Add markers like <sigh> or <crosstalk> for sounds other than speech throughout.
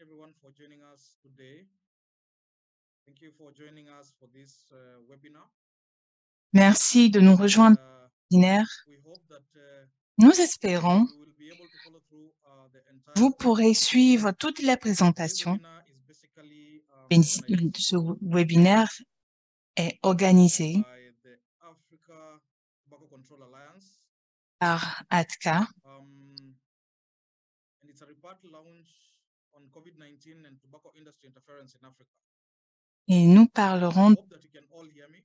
everyone for joining us today. Thank you for joining us for this uh, webinar. Merci de nous rejoindre Uh, au webinaire. we hope that uh, Nous espérons through uh, vous pourrez suivre toute la présentation. um, organized Ce webinaire est organisé par ATCA et nous parlerons Hope that you can all hear me.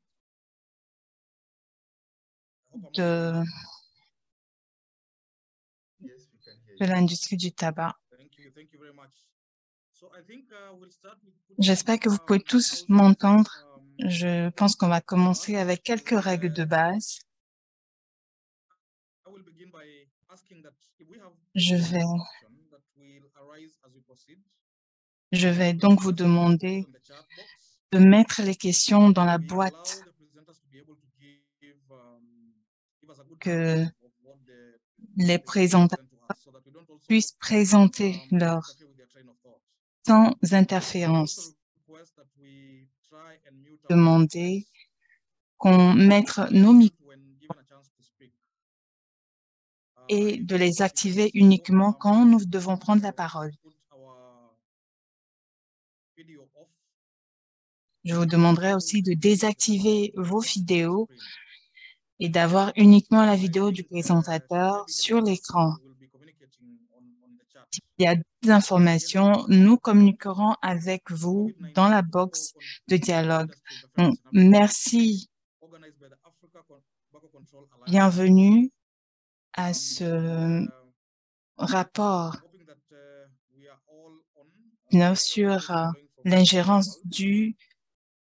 I hope I'm de, l'industrie du tabac. Thank you, thank you very much. So I think uh, we'll start with putting, J'espère que vous pouvez tous m'entendre. um, Je pense qu'on va commencer avec quelques règles de base. I will begin by asking that if we have Je vais, je vais donc vous demander de mettre les questions dans la boîte um, que les présentateurs puissent présenter um, leur sans interférence. Demander qu'on mette nos micros when given a chance to speak. Uh, et de les activer uniquement quand nous devons prendre la parole. Je vous demanderai aussi de désactiver vos vidéos et d'avoir uniquement la vidéo du présentateur sur l'écran. Il y a des informations, nous communiquerons avec vous dans la box de dialogue. Merci, bienvenue à ce rapport neuf sur euh, l'ingérence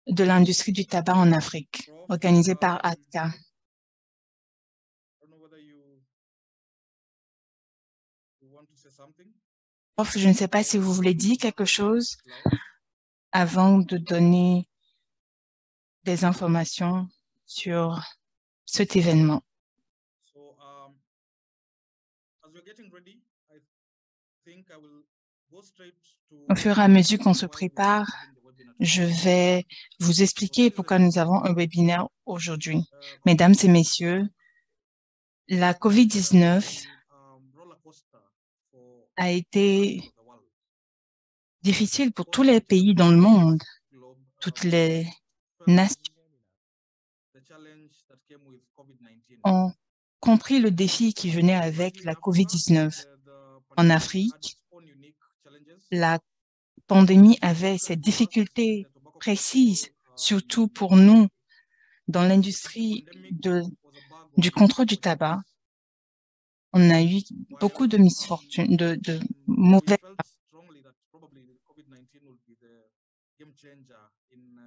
de l'industrie du tabac en Afrique, organisé par ATCA. Je ne sais pas si vous voulez dire quelque chose avant de donner des informations sur cet événement. So, um, as we're getting ready, I think I will go straight to Au fur et à mesure qu'on se prépare, je vais vous expliquer pourquoi nous avons un webinaire aujourd'hui. Mesdames et messieurs, la COVID-19 um, roller coaster for a été difficile pour tous les pays dans le monde, toutes les nations the challenge that came with COVID-19. ont compris le défi qui venait avec la COVID-19. En Afrique, la pandémie avait ses difficultés précises, surtout pour nous dans l'industrie du contrôle du tabac. On a eu beaucoup de misfortunes, de, de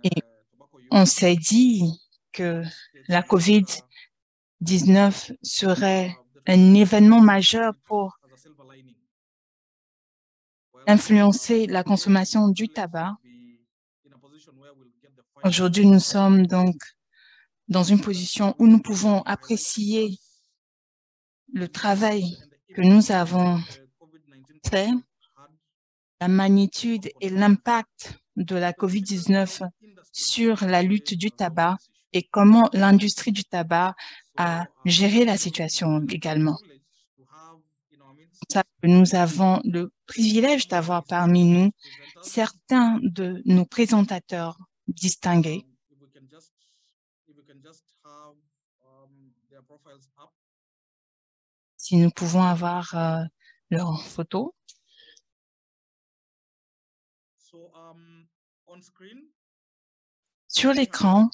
Et on s'est dit que la COVID-19 serait un événement majeur pour influencer la consommation du tabac. Aujourd'hui, nous sommes donc dans une position où nous pouvons apprécier le travail que nous avons fait, la magnitude et l'impact de la COVID-19 sur la lutte du tabac et comment l'industrie du tabac a géré la situation également. Nous avons le privilège d'avoir parmi nous certains de nos présentateurs distingués. Si nous pouvons avoir euh, leurs photos. Sur l'écran,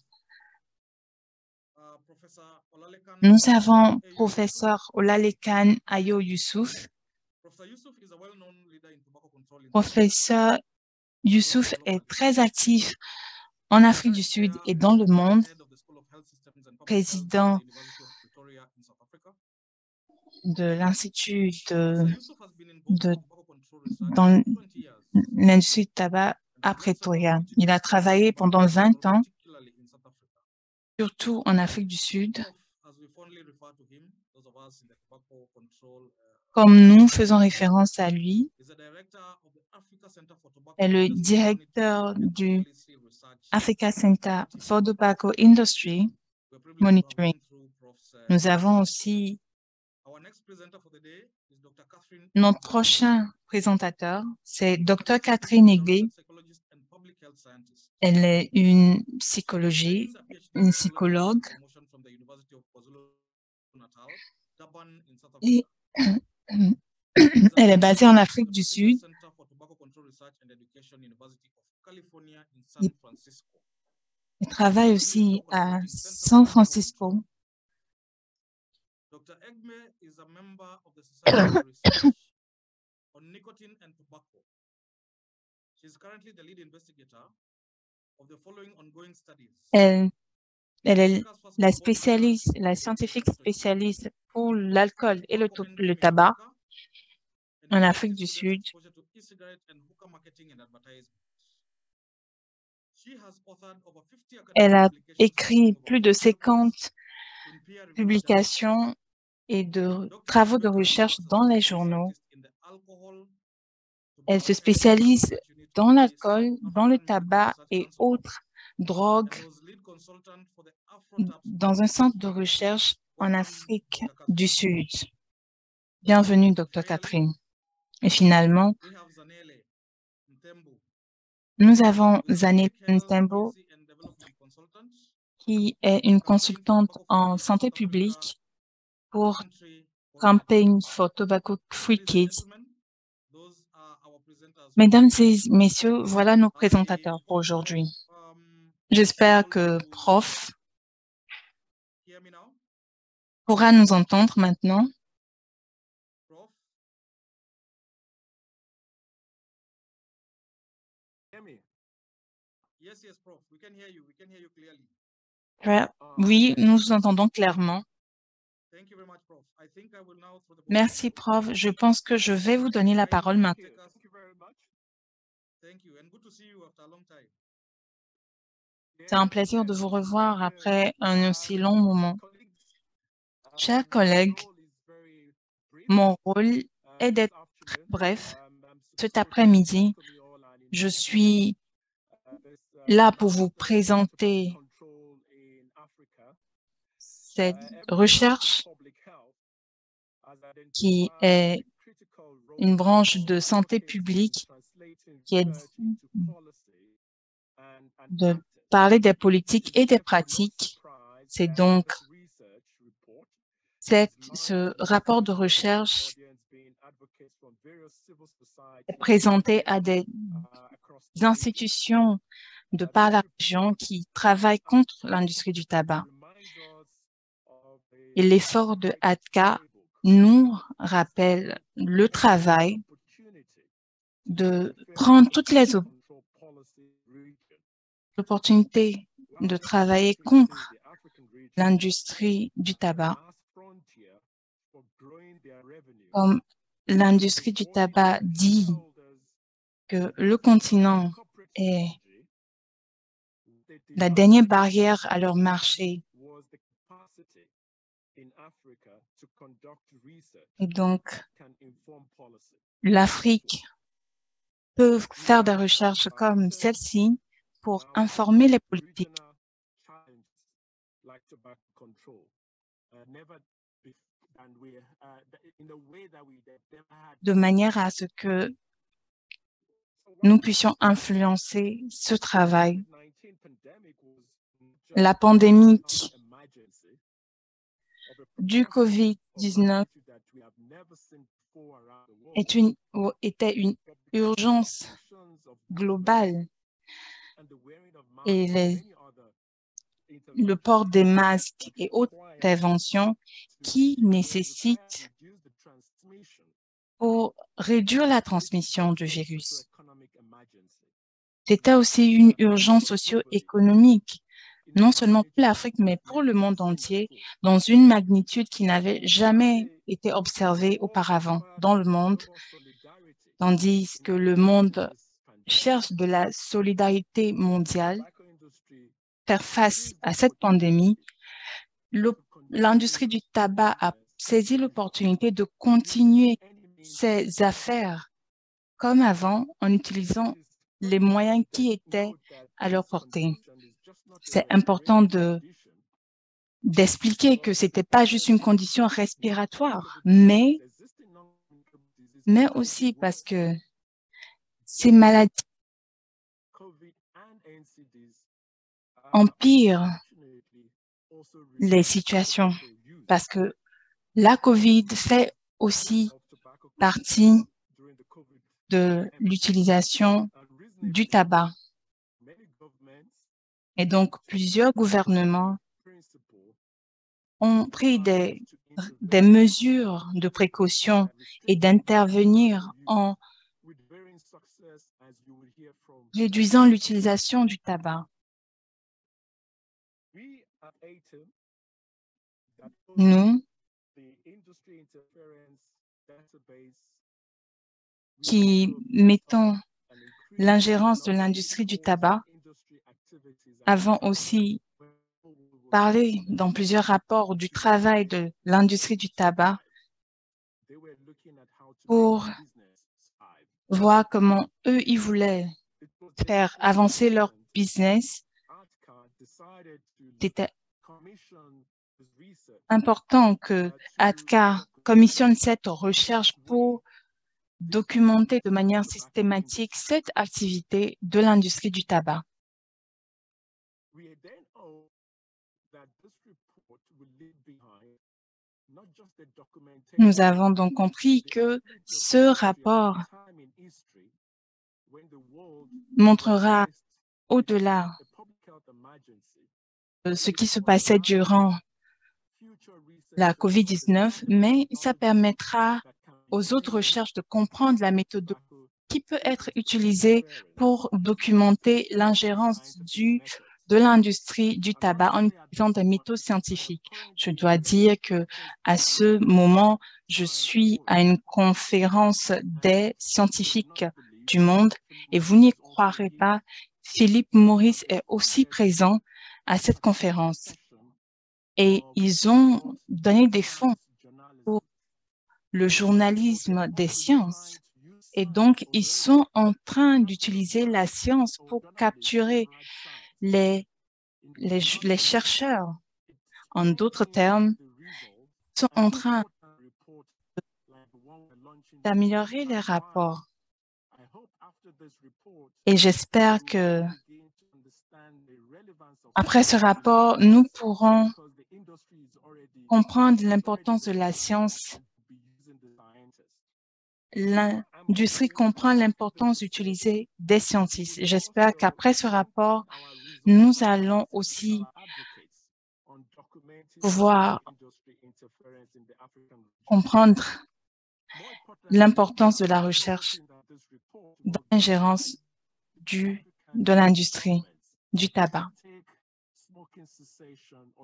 nous avons professeur Olalekan Ayo Youssouf. Professeur Youssouf est très actif en Afrique du Sud et dans le monde, président de l'Institut de, de- dans l'industrie du tabac à Pretoria. Il a travaillé pendant 20 ans, surtout en Afrique du Sud, comme nous faisons référence à lui, est le directeur du Africa Center for Tobacco Industry Monitoring. Nous avons aussi notre prochain présentateur, c'est Dr. Catherine Egbe. Elle est une psychologie, une psychologue. <coughs> elle est basée en Afrique du Sud. Elle travaille aussi à San Francisco. <coughs> Elle, elle est la spécialiste, la scientifique spécialiste pour l'alcool et le, le tabac en Afrique du Sud. Elle a écrit plus de 50 publications et de travaux de recherche dans les journaux. Elle se spécialise dans l'alcool, dans le tabac et autres drogues dans un centre de recherche en Afrique du Sud. Bienvenue, Dr. Catherine. Et finalement, nous avons Zanel Ntembo, qui est une consultante en santé publique pour Campaign for Tobacco Free Kids. Mesdames et messieurs, voilà nos présentateurs pour aujourd'hui. J'espère que Prof pourra nous entendre maintenant. Oui, nous vous entendons clairement. Merci, prof. Je pense que je vais vous donner la parole maintenant. C'est un plaisir de vous revoir après un aussi long moment. Chers collègues, mon rôle est d'être bref. Cet après-midi, je suis là pour vous présenter cette recherche qui est une branche de santé publique qui est de parler des politiques et des pratiques. C'est donc cette, ce rapport de recherche présenté à des institutions de par la région qui travaillent contre l'industrie du tabac. Et l'effort de ATCA nous rappelle le travail de prendre toutes les de travailler contre l'industrie du tabac. Comme l'industrie du tabac dit que le continent est la dernière barrière à leur marché. Donc, l'Afrique peut faire des recherches comme celle-ci pour informer les politiques de manière à ce que nous puissions influencer ce travail. La pandémie du COVID-19 est une, était une urgence globale et les, le port des masques et autres interventions qui nécessitent pour réduire la transmission du virus. C'était aussi une urgence socio-économique, non seulement pour l'Afrique, mais pour le monde entier, dans une magnitude qui n'avait jamais été observée auparavant dans le monde, tandis que le monde cherche de la solidarité mondiale, faire face à cette pandémie, l'industrie du tabac a saisi l'opportunité de continuer ces affaires comme avant en utilisant les moyens qui étaient à leur portée. C'est important de d'expliquer que ce n'était pas juste une condition respiratoire, mais, mais aussi parce que ces maladies empirent les situations parce que la COVID fait aussi partie de l'utilisation du tabac. Et donc, plusieurs gouvernements ont pris des, des mesures de précaution et d'intervenir en réduisant l'utilisation du tabac? Nous, qui mettons l'ingérence de l'industrie du tabac, avons aussi parlé dans plusieurs rapports du travail de l'industrie du tabac pour voir comment eux, ils voulaient faire avancer leur business. C'était important que ATCA commissionne cette recherche pour documenter de manière systématique cette activité de l'industrie du tabac. Nous avons donc compris que ce rapport montrera au-delà de ce qui se passait durant la COVID-19, mais ça permettra aux autres recherches de comprendre la méthode qui peut être utilisée pour documenter l'ingérence de l'industrie du tabac en utilisant des méthodes scientifiques. Je dois dire que à ce moment, je suis à une conférence des scientifiques du monde et vous n'y croirez pas, Philippe Maurice est aussi présent à cette conférence. Et ils ont donné des fonds pour le journalisme des sciences. Et donc, ils sont en train d'utiliser la science pour capturer les, les, les chercheurs. En d'autres termes, sont en train d'améliorer les rapports. Et j'espère que après ce rapport, nous pourrons comprendre l'importance de la science. L'industrie comprend l'importance d'utiliser des scientifiques. J'espère qu'après ce rapport, nous allons aussi pouvoir comprendre l'importance de la recherche dans l'ingérence de l'industrie du tabac.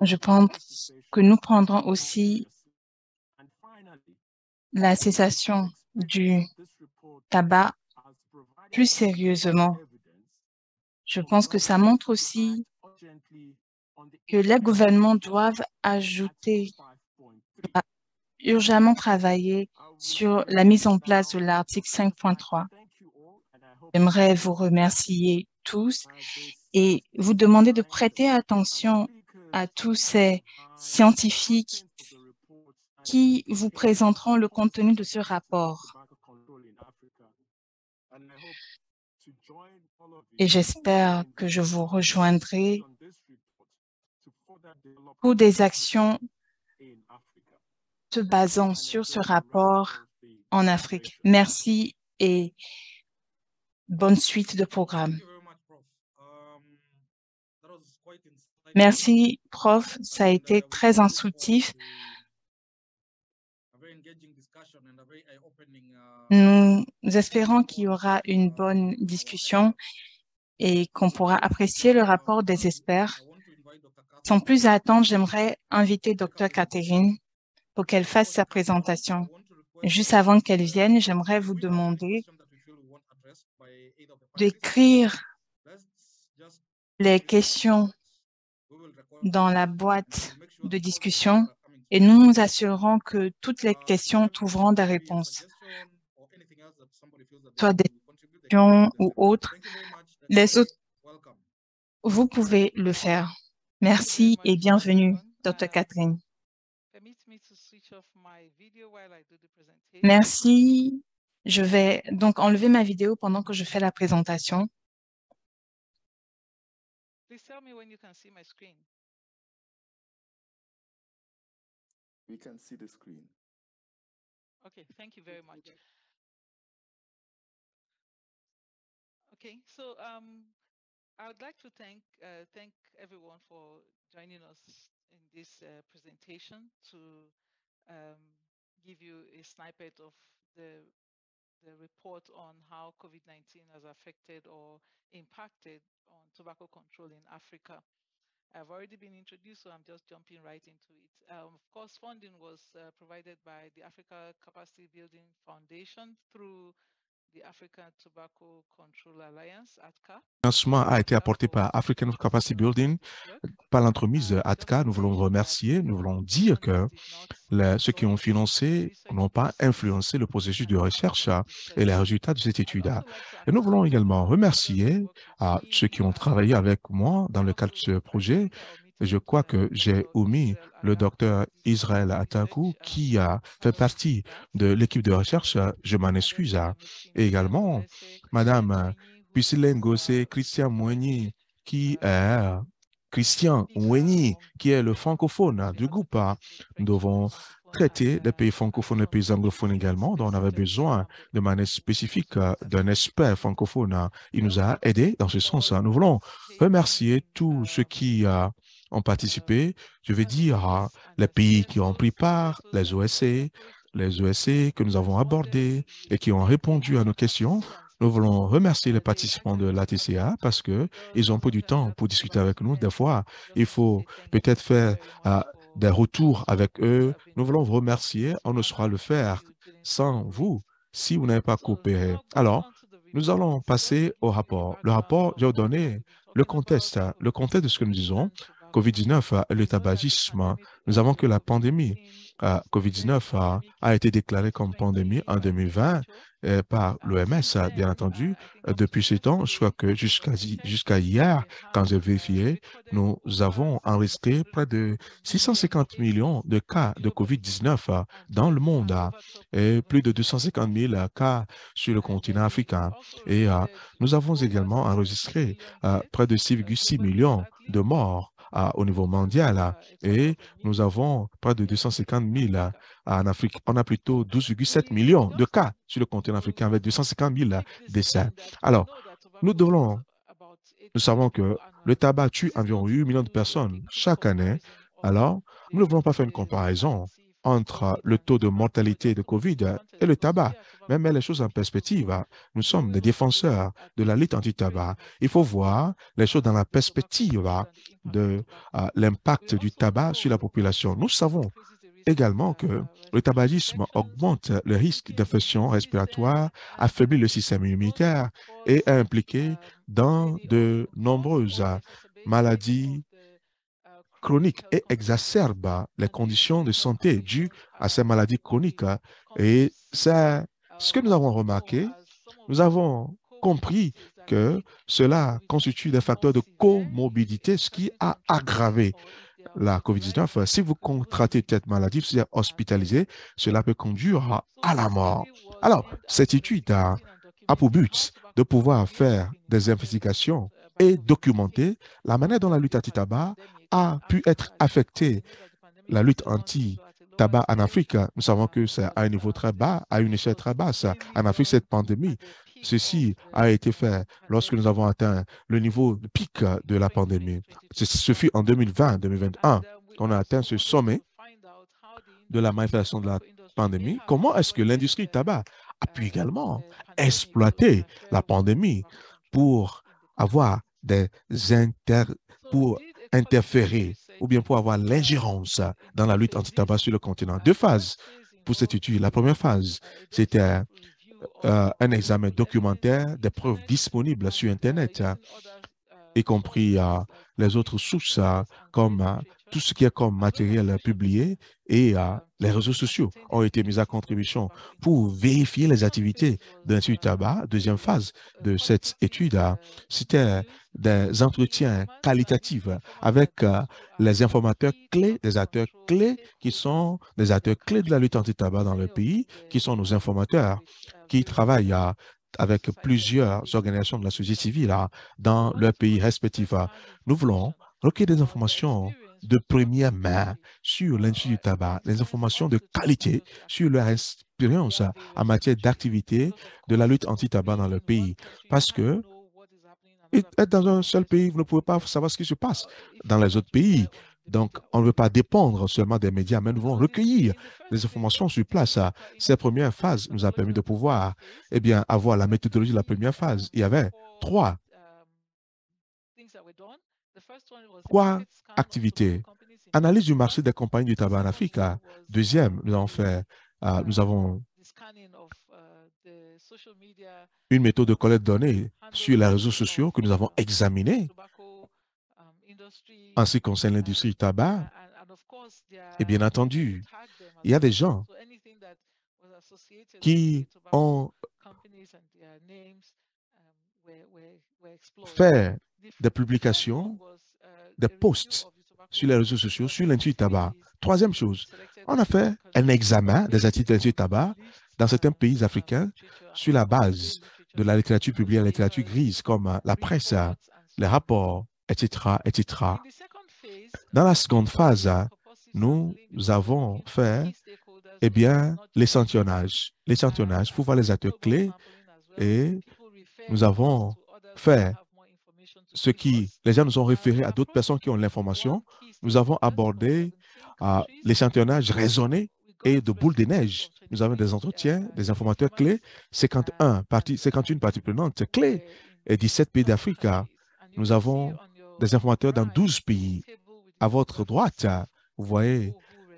Je pense que nous prendrons aussi la cessation du tabac plus sérieusement. Je pense que ça montre aussi que les gouvernements doivent ajouter, urgemment travailler sur la mise en place de l'article 5.3. J'aimerais vous remercier tous et vous demander de prêter attention à tous ces scientifiques qui vous présenteront le contenu de ce rapport. Et j'espère que je vous rejoindrai pour des actions se basant sur ce rapport en Afrique. Merci et bonne suite de programme. Merci, prof. Ça a été très instructif. Nous espérons qu'il y aura une bonne discussion et qu'on pourra apprécier le rapport des experts. Sans plus attendre, j'aimerais inviter Dr. Catherine pour qu'elle fasse sa présentation. Juste avant qu'elle vienne, j'aimerais vous demander d'écrire les questions dans la boîte de discussion et nous nous assurerons que toutes les questions trouveront des réponses, soit des questions ou autres. Les autres, vous pouvez le faire. Merci et bienvenue, Dr. Catherine. Merci. Je vais donc enlever ma vidéo pendant que je fais la présentation. We can see the screen. Okay, thank you very much. Okay, so um, I would like to thank uh, thank everyone for joining us in this uh, presentation to um, give you a snippet of the the report on how COVID-19 has affected or impacted on tobacco control in Africa. I've already been introduced, so I'm just jumping right into it. Um, of course, funding was uh, provided by the Africa Capacity Building Foundation through Le financement a été apporté par African Capacity Building, par l'entremise ATCA. Nous voulons remercier, nous voulons dire que ceux qui ont financé n'ont pas influencé le processus de recherche et les résultats de cette étude. Et nous voulons également remercier à ceux qui ont travaillé avec moi dans le cadre de ce projet. Je crois que j'ai omis le docteur Israël Atakou qui a fait partie de l'équipe de recherche. Je m'en excuse. Et également, Madame Priscilla Ngossé, Christian Moigny, qui est Christian Moigny, qui est le francophone du groupe. Nous devons traiter des pays francophones et pays anglophones également, dont on avait besoin de manière spécifique d'un expert francophone. Il nous a aidés dans ce sens. Nous voulons remercier tous ceux qui ont participé. Je vais dire les pays qui ont pris part, les OSC, les OSC que nous avons abordés et qui ont répondu à nos questions. Nous voulons remercier les participants de l'ATCA parce qu'ils ont pris du temps pour discuter avec nous. Des fois, il faut peut-être faire uh, des retours avec eux. Nous voulons vous remercier. On ne saura le faire sans vous si vous n'avez pas coopéré. Alors, nous allons passer au rapport. Le rapport, je vais vous donner le contexte, le contexte de ce que nous disons. COVID-19, le tabagisme. Nous avons que la pandémie. uh, COVID-19 a, été déclarée comme pandémie en 2020 euh, par l'OMS, bien entendu. depuis ce temps, je crois que jusqu'à hier, quand j'ai vérifié, nous avons enregistré près de 650 millions de cas de COVID-19 dans le monde et plus de 250 000 cas sur le continent africain. Et nous avons également enregistré près de 6,6 millions de morts au niveau mondial et nous avons près de 250 000 en Afrique. On a plutôt 12,7 millions de cas sur le continent africain avec 250 000 décès. Alors, nous devons, nous savons que le tabac tue environ 8 millions de personnes chaque année. Alors, nous ne voulons pas faire une comparaison entre le taux de mortalité de COVID et le tabac. Mais mettre les choses en perspective. Nous sommes des défenseurs de la lutte anti-tabac. Il faut voir les choses dans la perspective de uh, l'impact du tabac sur la population. Nous savons également que le tabagisme augmente le risque d'infection respiratoire, affaiblit le système immunitaire et est impliqué dans de nombreuses maladies chroniques et exacerbe les conditions de santé dues à ces maladies chroniques. Et c'est ce que nous avons remarqué. Nous avons compris que cela constitue des facteurs de comorbidité, ce qui a aggravé la COVID-19. Si vous contractez cette maladie, si vous êtes hospitalisé, cela peut conduire à la mort. Alors, cette étude a, a pour but de pouvoir faire des investigations et documenter la manière dont la lutte anti-tabac a pu être affectée. La lutte anti-tabac en Afrique, nous savons que c'est à un niveau très bas, à une échelle très basse. En Afrique, cette pandémie, ceci a été fait lorsque nous avons atteint le niveau de pic de la pandémie. Ce fut en 2020-2021 qu'on a atteint ce sommet de la manifestation de la pandémie. Comment est-ce que l'industrie du tabac a pu également exploiter la pandémie pour avoir des inter pour interférer ou bien pour avoir l'ingérence dans la lutte anti-tabac sur le continent. Deux phases pour cette étude. La première phase, c'était euh, un examen documentaire des preuves disponibles sur Internet, y compris euh, les autres sources comme tout ce qui est comme matériel publié et les réseaux sociaux ont été mis à contribution pour vérifier les activités de l'Institut Tabac. Deuxième phase de cette étude, c'était des entretiens qualitatifs avec les informateurs clés, des acteurs clés qui sont des acteurs clés de la lutte anti-tabac dans le pays, qui sont nos informateurs, qui travaillent avec plusieurs organisations de la société civile dans leur pays respectifs. Nous voulons recueillir des informations de première main sur l'industrie du tabac, des informations de qualité sur leur expérience en matière d'activité de la lutte anti-tabac dans le pays. Parce que être dans un seul pays, vous ne pouvez pas savoir ce qui se passe dans les autres pays. Donc, on ne veut pas dépendre seulement des médias, mais nous voulons recueillir des informations sur place. Cette première phase nous a permis de pouvoir eh bien, avoir la méthodologie de la première phase. Il y avait trois, trois activités. Analyse du marché des compagnies du tabac en Afrique. Deuxième, nous avons fait, nous avons une méthode de collecte de données sur les réseaux sociaux que nous avons examiné en ce qui concerne l'industrie du tabac. Et bien entendu, il y a des gens qui ont fait des publications, des posts sur les réseaux sociaux, sur l'industrie du tabac. Troisième chose, on a fait un examen des activités de l'industrie du tabac dans certains pays africains sur la base de la littérature publiée, la littérature grise, comme la presse, les rapports, etc., etc. Dans la seconde phase, nous avons fait eh bien, l'échantillonnage. L'échantillonnage pour voir les acteurs clés et nous avons fait ce qui, les gens nous ont référé à d'autres personnes qui ont l'information. Nous avons abordé l'échantillonnage raisonné et de boule de neige. Nous avons des entretiens, des informateurs clés, 51 parties, 51 parties prenantes clés et 17 pays d'Afrique. Nous avons des informateurs dans 12 pays. À votre droite, vous voyez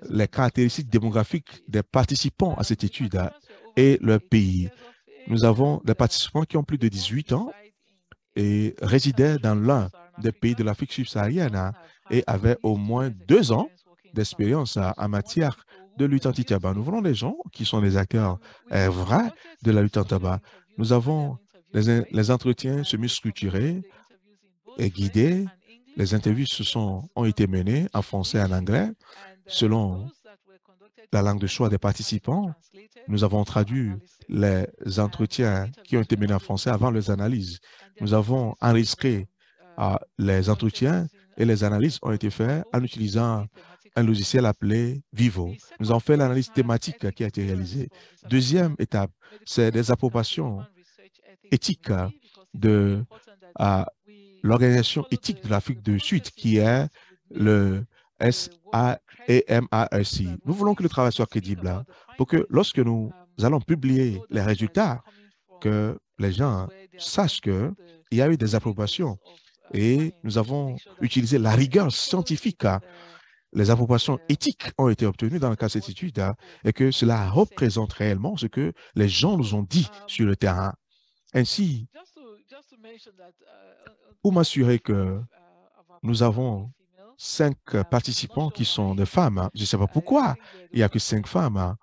les caractéristiques démographiques des participants à cette étude et leur pays. Nous avons des participants qui ont plus de 18 ans et résidaient dans l'un des pays de l'Afrique subsaharienne et avaient au moins deux ans d'expérience en matière de lutte anti-tabac. Nous voulons des gens qui sont des acteurs euh, vrais de la lutte anti-tabac. Nous avons les, les entretiens semi-structurés et guidés. Les interviews se sont, ont été menées en français et en anglais selon la langue de choix des participants. Nous avons traduit les entretiens qui ont été menés en français avant les analyses. Nous avons enregistré uh, les entretiens et les analyses ont été faites en utilisant un logiciel appelé Vivo. Nous avons fait l'analyse thématique qui a été réalisée. Deuxième étape, c'est des approbations éthiques de l'organisation éthique de l'Afrique du Sud, qui est le SAEMARC. Nous voulons que le travail soit crédible hein, pour que lorsque nous allons publier les résultats, que les gens sachent qu'il y a eu des approbations et nous avons utilisé la rigueur scientifique hein, les approbations éthiques ont été obtenues dans le cas de cette étude hein, et que cela représente réellement ce que les gens nous ont dit sur le terrain. Ainsi, pour m'assurer que nous avons cinq participants qui sont des femmes, hein, je ne sais pas pourquoi il n'y a que cinq femmes. Hein.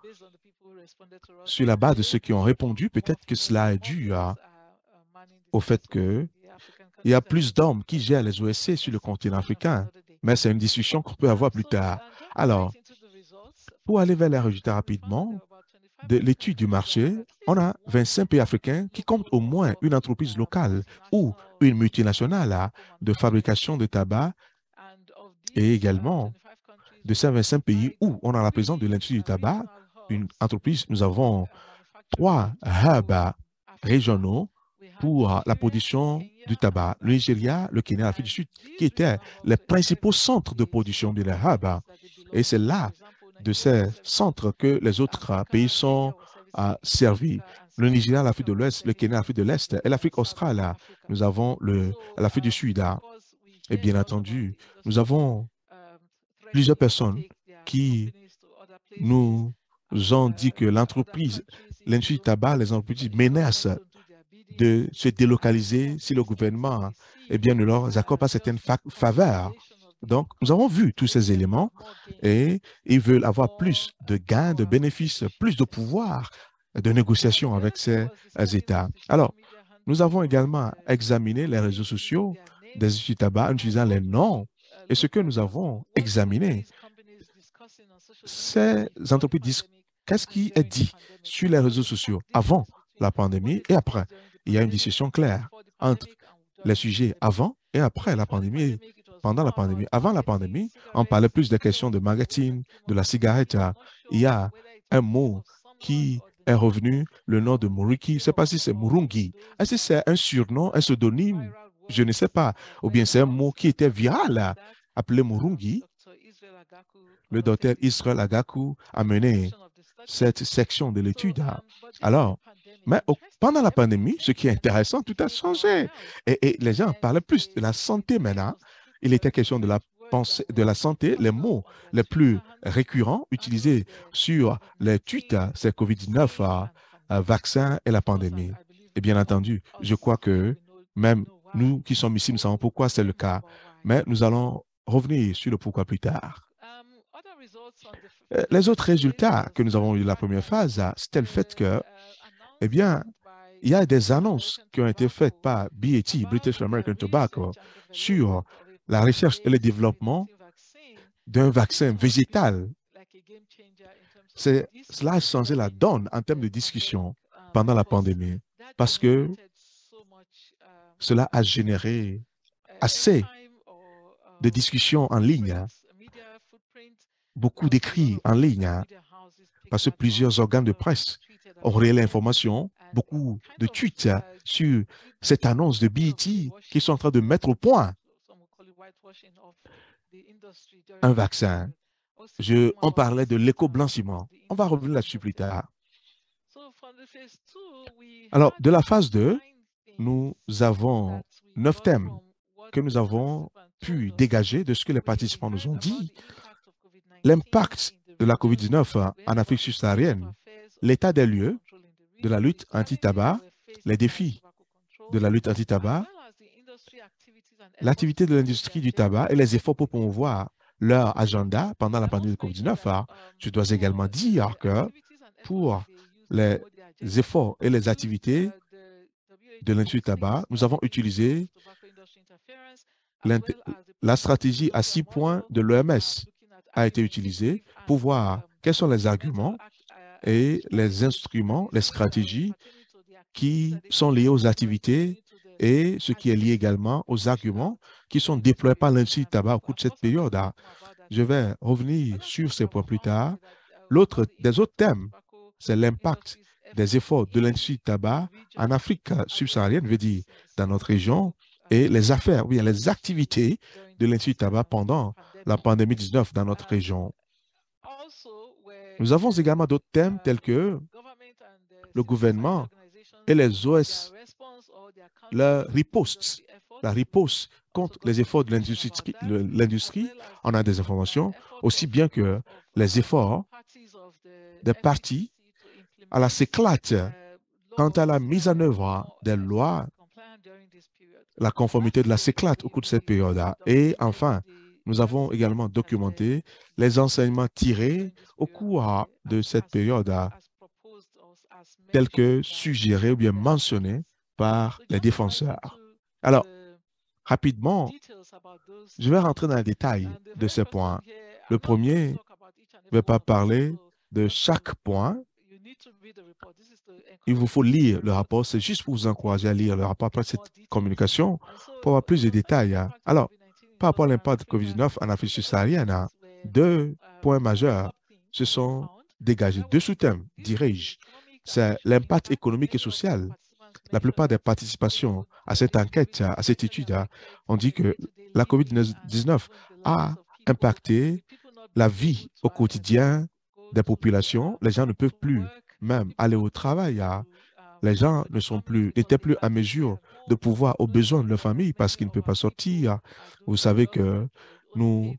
Sur la base de ceux qui ont répondu, peut-être que cela est dû au fait qu'il y a plus d'hommes qui gèrent les OSC sur le continent africain mais c'est une discussion qu'on peut avoir plus tard. Alors, pour aller vers les résultats rapidement, de l'étude du marché, on a 25 pays africains qui comptent au moins une entreprise locale ou une multinationale de fabrication de tabac et également de ces 25 pays où on a la présence de l'industrie du tabac, une entreprise, nous avons trois hubs régionaux pour la production du tabac, le Nigeria, le Kenya, l'Afrique du Sud, qui étaient les principaux centres de production de l'herbe. Et c'est là, de ces centres, que les autres pays sont euh, servis. Le Nigeria, l'Afrique de l'Ouest, le Kenya, l'Afrique de l'Est et l'Afrique australe. Nous avons l'Afrique du Sud. Et bien entendu, nous avons plusieurs personnes qui nous ont dit que l'entreprise, l'industrie du tabac, les entreprises menacent de se délocaliser si le gouvernement eh bien, ne leur accorde pas certaines faveurs. Donc, nous avons vu tous ces éléments et ils veulent avoir plus de gains, de bénéfices, plus de pouvoir de négociation avec ces États. Alors, nous avons également examiné les réseaux sociaux des instituts tabac en utilisant les noms et ce que nous avons examiné. Ces entreprises disent qu'est-ce qui est dit sur les réseaux sociaux avant la pandémie et après? Il y a une discussion claire entre les sujets avant et après la pandémie pendant la pandémie. Avant la pandémie, on parlait plus des questions de marketing, de la cigarette. Il y a un mot qui est revenu, le nom de Muriki. Je ne sais pas si c'est Murungi. Est-ce que c'est un surnom, un pseudonyme? Je ne sais pas. Ou bien c'est un mot qui était viral, appelé Murungi. Le docteur Israel Agaku a mené cette section de l'étude. Alors, mais pendant la pandémie, ce qui est intéressant, tout a changé. Et, les gens parlaient plus de la santé maintenant. Il était question de la de la santé. Les mots les plus récurrents utilisés sur les tweets, c'est COVID-19, vaccin et la pandémie. Et bien entendu, je crois que même nous qui sommes ici, nous savons pourquoi c'est le cas. Mais nous allons revenir sur le pourquoi plus tard. Euh, les autres résultats que nous avons eu la première phase, c'était le fait que eh bien, il y a des annonces qui ont été faites par BAT, British American Tobacco, sur la recherche et le développement d'un vaccin végétal. Cela a changé la donne en termes de discussion pendant la pandémie parce que cela a généré assez de discussions en ligne, beaucoup d'écrits en ligne, parce que plusieurs organes de presse aurait l'information, beaucoup de tweets sur cette annonce de BET qui sont en train de mettre au point un vaccin. Je, on parlait de l'éco-blanchiment. On va revenir là-dessus plus tard. Alors, de la phase 2, nous avons neuf thèmes que nous avons pu dégager de ce que les participants nous ont dit. L'impact de la COVID-19 en Afrique subsaharienne l'état des lieux de la lutte anti-tabac, les défis de la lutte anti-tabac, l'activité de l'industrie du tabac et les efforts pour promouvoir leur agenda pendant la pandémie de COVID-19. Ah, je dois également dire que pour les efforts et les activités de l'industrie du tabac, nous avons utilisé la stratégie à six points de l'OMS a été utilisée pour voir quels sont les arguments et les instruments, les stratégies qui sont liées aux activités et ce qui est lié également aux arguments qui sont déployés par l'industrie du tabac au cours de cette période. Je vais revenir sur ces points plus tard. L'autre des autres thèmes, c'est l'impact des efforts de l'industrie du tabac en Afrique subsaharienne, veut dire dans notre région, et les affaires, oui, les activités de l'industrie du tabac pendant la pandémie 19 dans notre région. Nous avons également d'autres thèmes tels que le gouvernement et les OS, la riposte, la riposte contre les efforts de l'industrie. On a des informations, aussi bien que les efforts des partis à la s'éclate quant à la mise en œuvre des lois, la conformité de la s'éclate au cours de cette période. Et enfin, nous avons également documenté les enseignements tirés au cours de cette période, tels que suggérés ou bien mentionnés par les défenseurs. Alors, rapidement, je vais rentrer dans les détails de ces points. Le premier, je ne vais pas parler de chaque point. Il vous faut lire le rapport. C'est juste pour vous encourager à lire le rapport après cette communication pour avoir plus de détails. Alors, par rapport à l'impact de COVID-19 en Afrique subsaharienne, deux points majeurs se sont dégagés. Deux sous-thèmes, dirais-je. C'est l'impact économique et social. La plupart des participations à cette enquête, à cette étude, ont dit que la COVID-19 a impacté la vie au quotidien des populations. Les gens ne peuvent plus même aller au travail. Les gens ne sont plus, n'étaient plus à mesure de pouvoir aux besoins de leur famille parce qu'ils ne peuvent pas sortir. Vous savez que nous,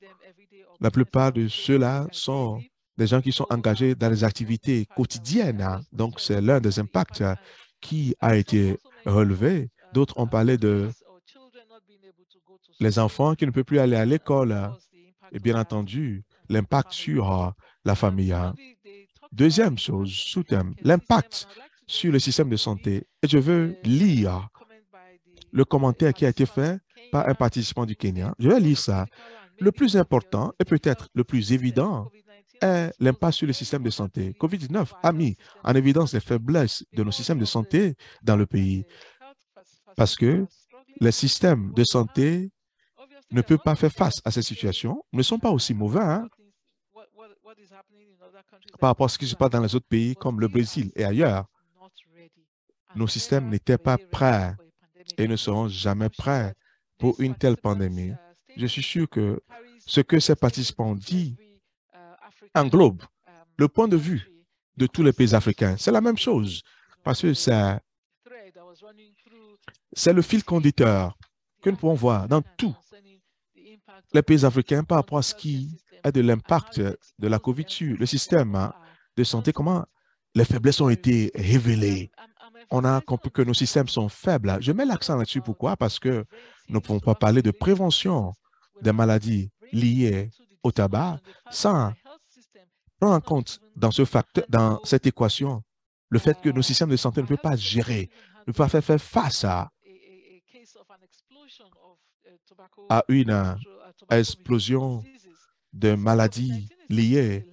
la plupart de ceux-là sont des gens qui sont engagés dans les activités quotidiennes. Donc, c'est l'un des impacts qui a été relevé. D'autres ont parlé de les enfants qui ne peuvent plus aller à l'école et bien entendu l'impact sur la famille. Deuxième chose, sous-thème, l'impact sur le système de santé. Et je veux lire le commentaire qui a été fait par un participant du Kenya. Je vais lire ça. Le plus important et peut-être le plus évident est l'impact sur le système de santé. COVID-19 a mis en évidence les faiblesses de nos systèmes de santé dans le pays parce que les systèmes de santé ne peuvent pas faire face à cette situation, ne sont pas aussi mauvais hein, par rapport à ce qui se passe dans les autres pays comme le Brésil et ailleurs. Nos systèmes n'étaient pas prêts et ne seront jamais prêts pour une telle pandémie. Je suis sûr que ce que ces participants disent englobe le point de vue de tous les pays africains. C'est la même chose parce que c'est le fil conducteur que nous pouvons voir dans tous les pays africains par rapport à ce qui de l'impact de la COVID sur le système de santé, comment les faiblesses ont été révélées. On a compris que nos systèmes sont faibles. Je mets l'accent là-dessus. Pourquoi? Parce que nous ne pouvons pas parler de prévention des maladies liées au tabac sans prendre en compte dans, ce facteur, dans cette équation le fait que nos systèmes de santé ne peuvent pas gérer, ne peuvent pas faire face à, à une explosion de maladies liées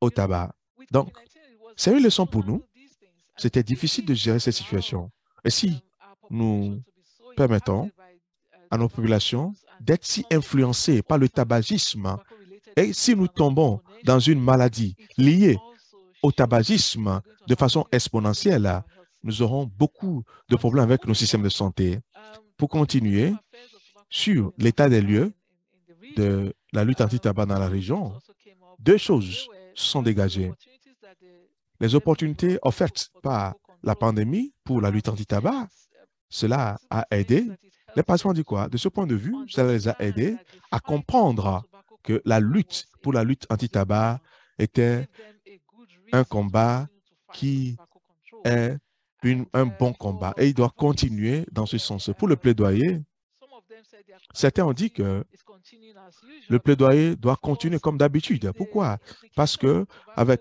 au tabac. Donc, c'est une leçon pour nous. C'était difficile de gérer cette situation. Et si nous permettons à nos populations d'être si influencées par le tabagisme, et si nous tombons dans une maladie liée au tabagisme de façon exponentielle, nous aurons beaucoup de problèmes avec nos systèmes de santé. Pour continuer, sur l'état des lieux de la lutte anti-tabac dans la région, deux choses sont dégagées. Les opportunités offertes par la pandémie pour la lutte anti-tabac, cela a aidé les participants du quoi? De ce point de vue, cela les a aidés à comprendre que la lutte pour la lutte anti-tabac était un combat qui est un bon combat et il doit continuer dans ce sens. Pour le plaidoyer, certains ont dit que le plaidoyer doit continuer comme d'habitude. Pourquoi? Parce que avec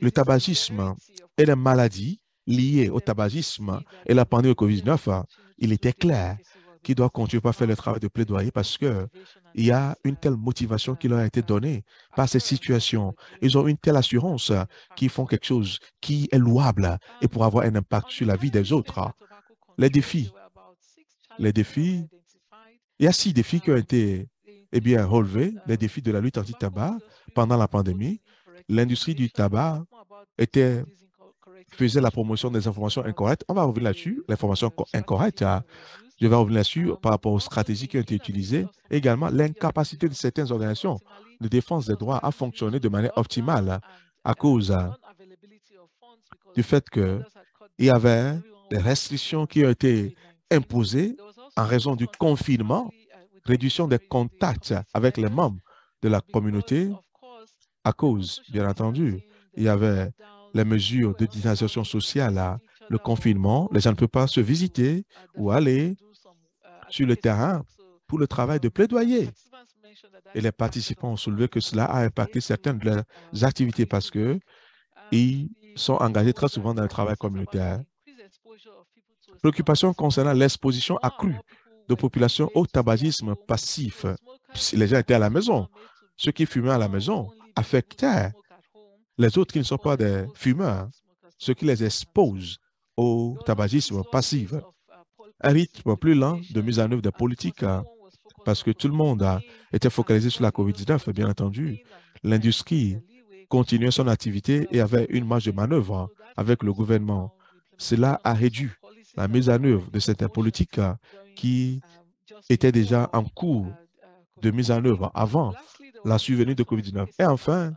le tabagisme et les maladies liées au tabagisme et la pandémie de COVID-19, il était clair qu'il doit continuer à faire le travail de plaidoyer parce qu'il y a une telle motivation qui leur a été donnée par cette situation. Ils ont une telle assurance qu'ils font quelque chose qui est louable et pour avoir un impact sur la vie des autres. Les défis. Les défis. Il y a six défis qui ont été eh bien, relevés. Les défis de la lutte anti-tabac pendant la pandémie. L'industrie du tabac était faisait la promotion des informations incorrectes. On va revenir là-dessus, l'information incorrecte. Je vais revenir là-dessus par rapport aux stratégies qui ont été utilisées. Également, l'incapacité de certaines organisations de défense des droits à fonctionner de manière optimale à cause du fait qu'il y avait des restrictions qui ont été imposées en raison du confinement, réduction des contacts avec les membres de la communauté à cause, bien entendu, il y avait les mesures de distanciation sociale, le confinement, les gens ne peuvent pas se visiter ou aller sur le terrain pour le travail de plaidoyer. Et les participants ont soulevé que cela a impacté certaines de leurs activités parce qu'ils sont engagés très souvent dans le travail communautaire. Préoccupation concernant l'exposition accrue de populations au tabagisme passif. Les gens étaient à la maison. Ceux qui fumaient à la maison affectaient les autres qui ne sont pas des fumeurs, ceux qui les exposent au tabagisme passif. Un rythme plus lent de mise en œuvre des politiques parce que tout le monde a été focalisé sur la COVID-19, bien entendu. L'industrie continuait son activité et avait une marge de manœuvre avec le gouvernement. Cela a réduit la mise en œuvre de certaines politiques qui étaient déjà en cours de mise en œuvre avant la survenue de COVID-19. Et enfin,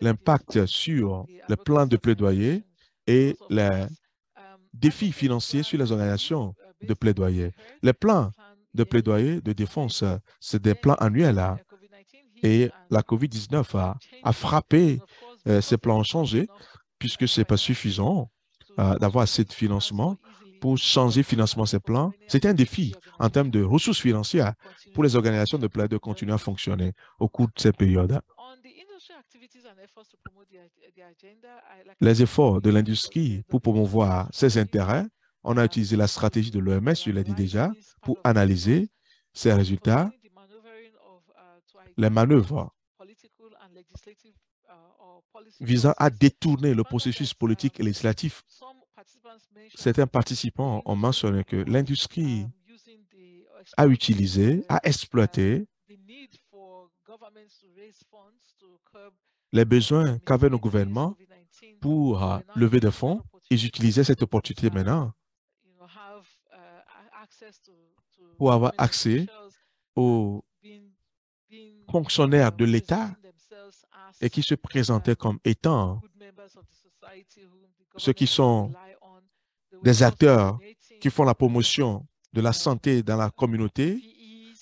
l'impact sur le plan de plaidoyer et les défis financiers sur les organisations de plaidoyer. Les plans de plaidoyer de défense, c'est des plans annuels. Hein. et la COVID-19 a, frappé, euh, ces plans ont changé, puisque ce n'est pas suffisant euh, d'avoir assez de financement pour changer financement ces plans. C'était un défi en termes de ressources financières pour les organisations de plaide de continuer à fonctionner au cours de ces périodes. Les efforts de l'industrie pour promouvoir ses intérêts, on a utilisé la stratégie de l'OMS, je l'ai dit déjà, pour analyser ces résultats, les manœuvres visant à détourner le processus politique et législatif. Certains participants ont mentionné que l'industrie a utilisé, a exploité les besoins qu'avaient nos gouvernements pour lever des fonds. Ils utilisaient cette opportunité maintenant pour avoir accès aux fonctionnaires de l'État et qui se présentaient comme étant ceux qui sont des acteurs qui font la promotion de la santé dans la communauté.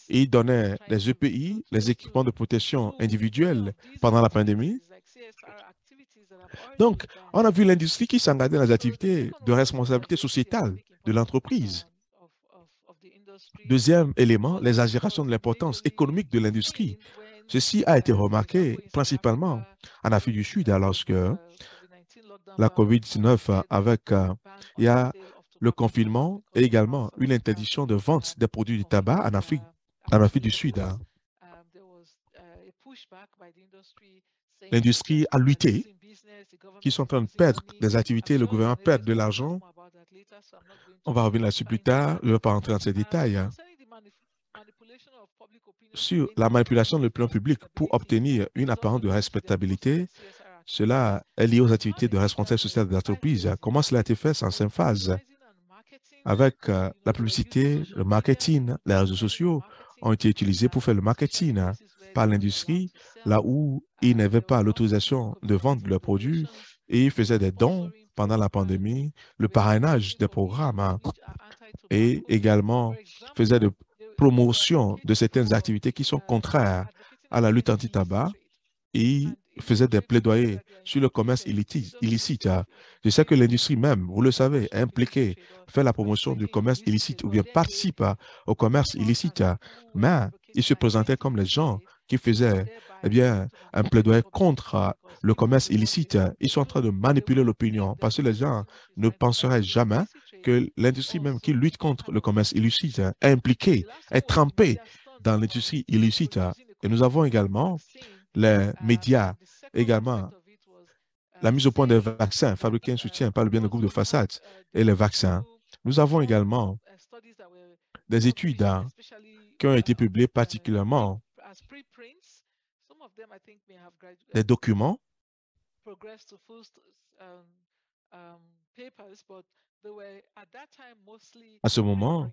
Ils donnaient les EPI, les équipements de protection individuelle pendant la pandémie. Donc, on a vu l'industrie qui s'engagait dans les activités de responsabilité sociétale de l'entreprise. Deuxième élément, les exagérations de l'importance économique de l'industrie. Ceci a été remarqué principalement en Afrique du Sud, lorsque la COVID-19 avec il y a le confinement et également une interdiction de vente des produits du tabac en Afrique, en Afrique du Sud. L'industrie a lutté, qui sont en train de perdre des activités, le gouvernement perd de l'argent. On va revenir là-dessus plus tard, je ne vais pas entrer dans ces détails sur la manipulation de plan public pour obtenir une apparence de respectabilité, cela est lié aux activités de responsabilité sociale de l'entreprise. Comment cela a été fait sans phase Avec euh, la publicité, le marketing, les réseaux sociaux ont été utilisés pour faire le marketing par l'industrie, là où ils n'avaient pas l'autorisation de vendre leurs produits et ils faisaient des dons pendant la pandémie, le parrainage des programmes et également faisaient de promotion de certaines activités qui sont contraires à la lutte anti-tabac et faisait des plaidoyers sur le commerce illicite. Je sais que l'industrie même, vous le savez, est impliquée, fait la promotion du commerce illicite ou bien participe au commerce illicite, mais ils se présentaient comme les gens qui faisaient eh bien, un plaidoyer contre le commerce illicite. Ils sont en train de manipuler l'opinion parce que les gens ne penseraient jamais que l'industrie même qui lutte contre le commerce illicite est impliquée, est trempée dans l'industrie illicite. Et nous avons également les médias, également. La mise au point des vaccins fabriqués en soutien par le bien du groupe de façade et les vaccins. Nous avons également des études qui ont été publiées particulièrement. Des documents à ce moment,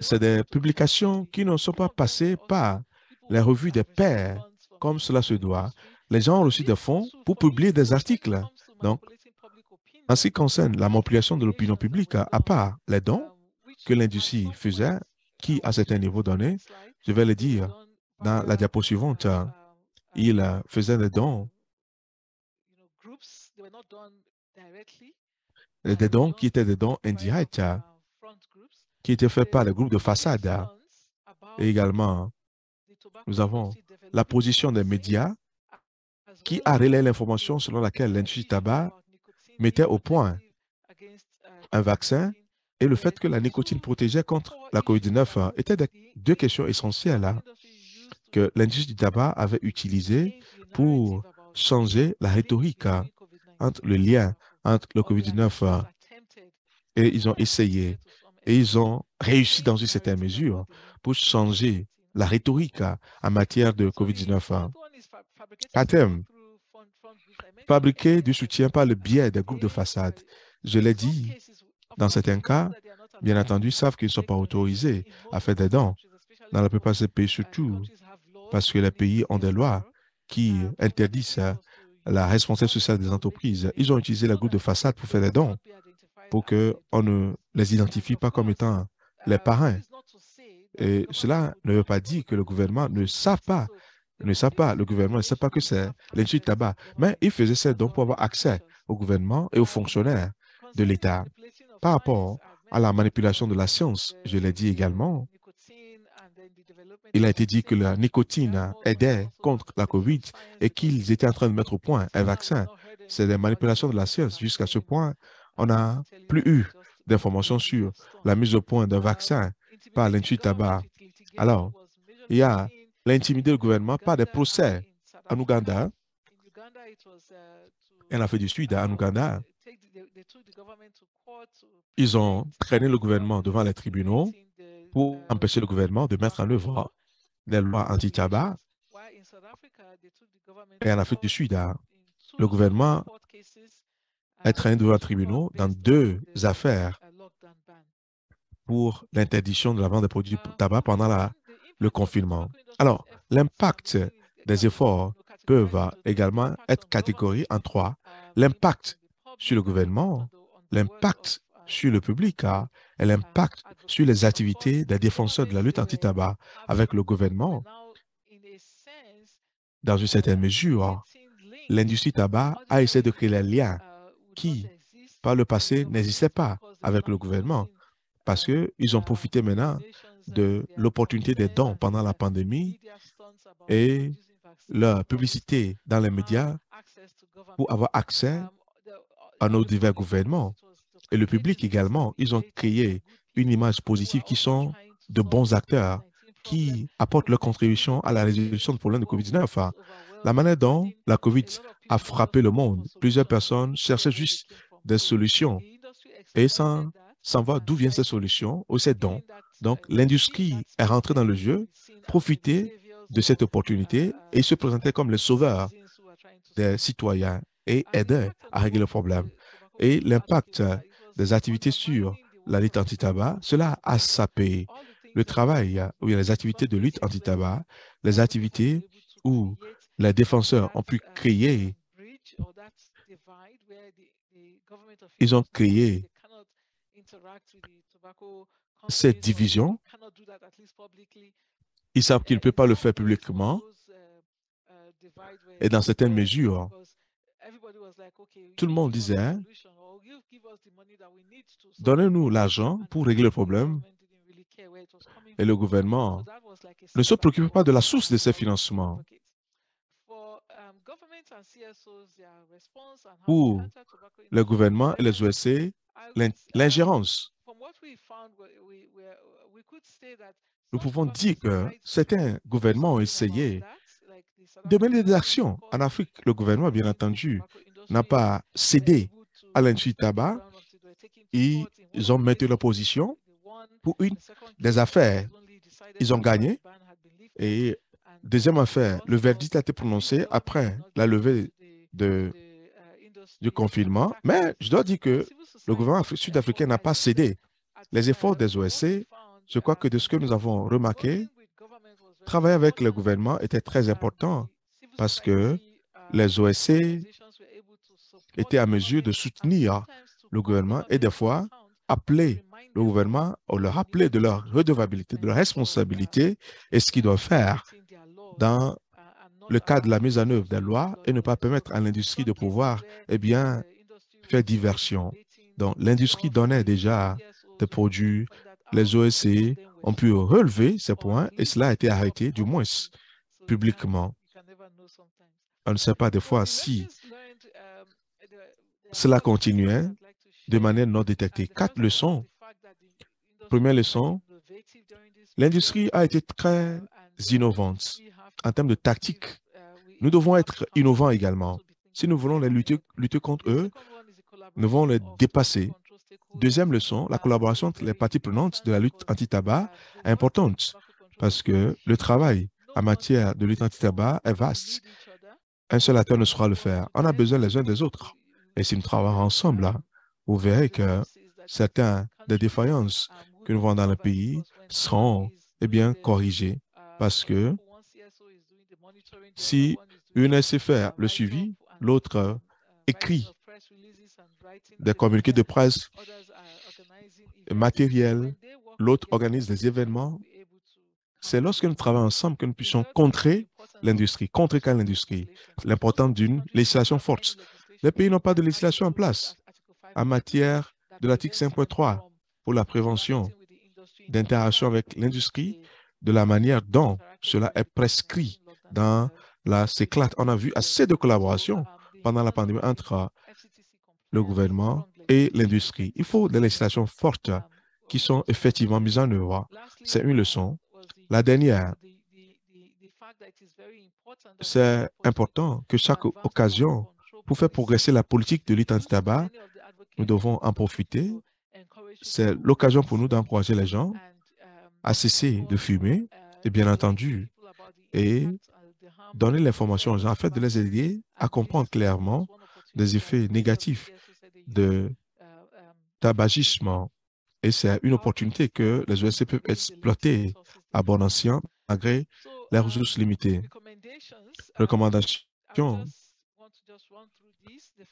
c'est des publications qui ne sont pas passées par les revues des pairs comme cela se doit. Les gens ont reçu des fonds pour publier des articles. Donc, en ce qui concerne la manipulation de l'opinion publique, à part les dons que l'industrie faisait, qui, à certains niveaux donnés, je vais le dire dans la diapo suivante, il faisait des dons des dons qui étaient des dons indirects, qui étaient faits par les groupes de façade. Et également, nous avons la position des médias qui a relayé l'information selon laquelle l'industrie du tabac mettait au point un vaccin et le fait que la nicotine protégeait contre la COVID-19 étaient deux questions essentielles que l'industrie du tabac avait utilisées pour changer la rhétorique entre le lien entre le COVID-19 et ils ont essayé et ils ont réussi dans une certaine mesure pour changer la rhétorique en matière de COVID-19. Quatrième, fabriquer du soutien par le biais des groupes de façade. Je l'ai dit, dans certains cas, bien entendu, ils savent qu'ils ne sont pas autorisés à faire des dons. Dans la plupart des pays, surtout, parce que les pays ont des lois qui interdisent la responsabilité sociale des entreprises. Ils ont utilisé la groupe de façade pour faire des dons, pour qu'on ne les identifie pas comme étant les parrains. Et cela ne veut pas dire que le gouvernement ne sait pas, ne pas, le gouvernement ne sait pas que c'est l'industrie du tabac, mais ils faisaient ces dons pour avoir accès au gouvernement et aux fonctionnaires de l'État. Par rapport à la manipulation de la science, je l'ai dit également, il a été dit que la nicotine aidait contre la COVID et qu'ils étaient en train de mettre au point un vaccin. C'est des manipulations de la science. Jusqu'à ce point, on n'a plus eu d'informations sur la mise au point d'un vaccin par l'Institut Tabac. Alors, il y a l'intimidé du gouvernement par des procès en Ouganda, en Afrique du Sud, en Ouganda. Ils ont traîné le gouvernement devant les tribunaux pour empêcher le gouvernement de mettre en œuvre des lois anti-tabac. Et en Afrique du Sud, le gouvernement est traîné devant les tribunaux dans deux affaires pour l'interdiction de la vente des produits tabac pendant le confinement. Alors, l'impact des efforts peuvent également être catégorisés en trois. L'impact sur le gouvernement, l'impact sur le public et l'impact sur les activités des défenseurs de la lutte anti-tabac avec le gouvernement. Dans une certaine mesure, l'industrie tabac a essayé de créer les liens qui, par le passé, n'existaient pas avec le gouvernement parce qu'ils ont profité maintenant de l'opportunité des dons pendant la pandémie et la publicité dans les médias pour avoir accès à nos divers gouvernements. Et le public également, ils ont créé une image positive qui sont de bons acteurs qui apportent leur contribution à la résolution du problème de COVID-19. La manière dont la COVID a frappé le monde, plusieurs personnes cherchaient juste des solutions et sans savoir d'où viennent ces solutions ou ces dons. Donc, l'industrie est rentrée dans le jeu, profité de cette opportunité et se présentait comme le sauveur des citoyens et aidait à régler le problème. Et l'impact des activités sur la lutte anti-tabac, cela a sapé le travail a les activités de lutte anti-tabac, les activités où les défenseurs ont pu créer, ils ont créé cette division. Ils savent qu'ils ne peuvent pas le faire publiquement. Et dans certaines mesures, tout le monde disait, donnez-nous l'argent pour régler le problème. Et le gouvernement ne se préoccupe pas de la source de ces financements. Pour le gouvernement et les OSC, l'ingérence. Nous pouvons dire que certains gouvernements ont essayé de mener des actions. En Afrique, le gouvernement, bien entendu, n'a pas cédé l'industrie tabac. Ils ont maintenu leur position pour une des affaires. Ils ont gagné. Et deuxième affaire, le verdict a été prononcé après la levée de, du confinement. Mais je dois dire que le gouvernement sud-africain n'a pas cédé. Les efforts des OSC, je crois que de ce que nous avons remarqué, travailler avec le gouvernement était très important parce que les OSC étaient à mesure de soutenir le gouvernement et des fois appeler le gouvernement ou leur rappeler de leur redevabilité, de leur responsabilité et ce qu'ils doivent faire dans le cadre de la mise en œuvre des lois et ne pas permettre à l'industrie de pouvoir eh bien, faire diversion. Donc, l'industrie donnait déjà des produits, les OSC ont pu relever ces points et cela a été arrêté, du moins publiquement. On ne sait pas des fois si cela continuait de manière non détectée. Quatre leçons. Première leçon, l'industrie a été très innovante en termes de tactique. Nous devons être innovants également. Si nous voulons lutter, lutter contre eux, nous devons les dépasser. Deuxième leçon, la collaboration entre les parties prenantes de la lutte anti-tabac est importante parce que le travail en matière de lutte anti-tabac est vaste. Un seul acteur ne saura le faire. On a besoin les uns des autres. Et si nous travaillons ensemble, vous verrez que certaines des défaillances que nous voyons dans le pays seront eh bien, corrigées parce que si une sait faire le suivi, l'autre écrit des communiqués de presse matériels, l'autre organise des événements. C'est lorsque nous travaillons ensemble que nous puissions contrer l'industrie, contrer l'industrie. L'importance d'une législation forte. Les pays n'ont pas de législation en place en matière de l'article 5.3 pour la prévention d'interaction avec l'industrie de la manière dont cela est prescrit dans la CECLAT. On a vu assez de collaboration pendant la pandémie entre le gouvernement et l'industrie. Il faut des législations fortes qui sont effectivement mises en œuvre. C'est une leçon. La dernière, c'est important que chaque occasion pour faire progresser la politique de lutte anti-tabac, nous devons en profiter. C'est l'occasion pour nous d'encourager les gens à cesser de fumer et bien entendu, et donner l'information aux gens afin de les aider à comprendre clairement des effets négatifs de tabagisme. Et c'est une opportunité que les OSC peuvent exploiter à bon ancien malgré les ressources limitées. Recommandations.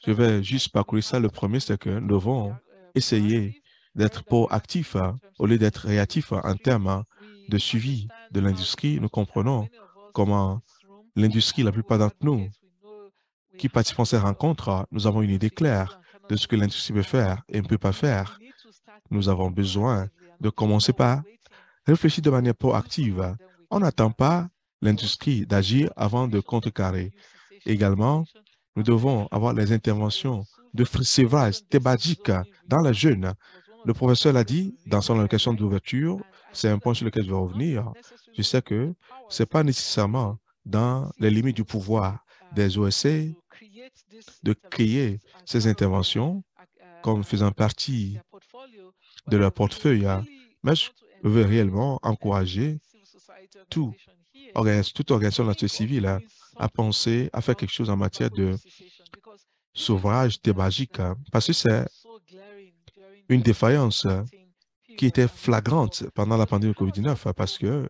Je vais juste parcourir ça. Le premier, c'est que nous devons essayer d'être proactifs au lieu d'être réactifs en termes de suivi de l'industrie. Nous comprenons comment l'industrie, la plupart d'entre nous qui participent à ces rencontres, nous avons une idée claire de ce que l'industrie peut faire et ne peut pas faire. Nous avons besoin de commencer par réfléchir de manière proactive. On n'attend pas l'industrie d'agir avant de contrecarrer. Également, nous devons avoir les interventions de sévrage thématique dans la jeune. Le professeur l'a dit dans son allocation d'ouverture, c'est un point sur lequel je vais revenir. Je sais que ce n'est pas nécessairement dans les limites du pouvoir des OSC de créer ces interventions comme faisant partie de leur portefeuille, mais je veux réellement encourager tout, toute organisation de la société civile à penser à faire quelque chose en matière de sauvage thématique, parce que c'est une défaillance qui était flagrante pendant la pandémie de COVID-19, parce que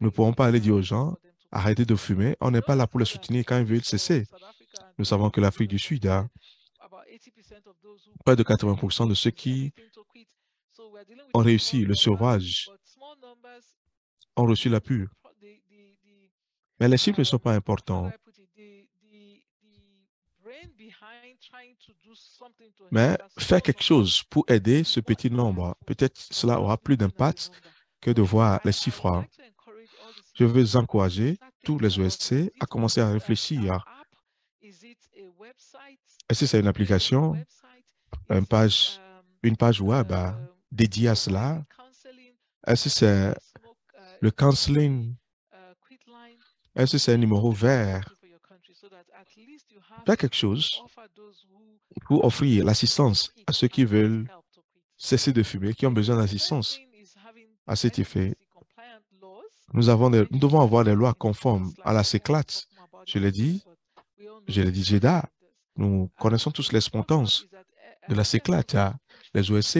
nous ne pourrons pas aller dire aux gens, arrêtez de fumer, on n'est pas là pour les soutenir quand ils veulent cesser. Nous savons que l'Afrique du Sud a près de 80% de ceux qui ont réussi le sauvage ont reçu la pure. Mais les chiffres ne sont pas importants. Mais faire quelque chose pour aider ce petit nombre, peut-être cela aura plus d'impact que de voir les chiffres. Je veux encourager tous les OSC à commencer à réfléchir. Est-ce que c'est une application, une page, une page web dédiée à cela? Est-ce que c'est le counseling? Est-ce que c'est un numéro vert? Faire quelque chose pour offrir l'assistance à ceux qui veulent cesser de fumer, qui ont besoin d'assistance à cet effet. Nous, avons nous devons avoir des lois conformes à la CECLAT. Je l'ai dit, je l'ai dit, JEDA. Nous connaissons tous l'importance de la CECLAT. Les OSC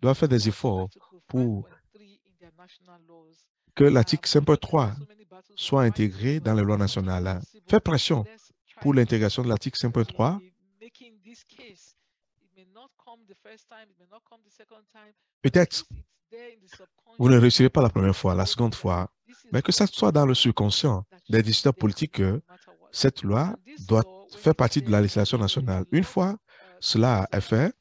doivent faire des efforts pour que l'article 5.3 soit intégré dans les lois nationales. Faire pression pour l'intégration de l'article 5.3 Peut-être vous ne réussirez pas la première fois, la seconde fois, mais que ça soit dans le subconscient des décideurs politiques que cette loi doit faire partie de la législation nationale. Une fois cela est fait,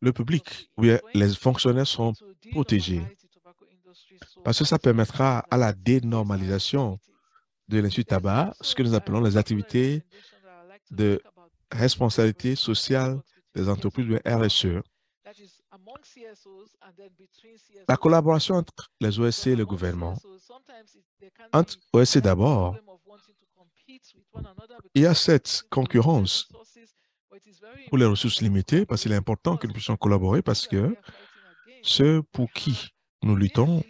le public, oui, les fonctionnaires sont protégés parce que ça permettra à la dénormalisation de l'industrie tabac, ce que nous appelons les activités de responsabilité sociale des entreprises de RSE. La collaboration entre les OSC et le gouvernement. Entre OSC d'abord, il y a cette concurrence pour les ressources limitées, parce qu'il est important que nous puissions collaborer, parce que ceux pour qui nous luttons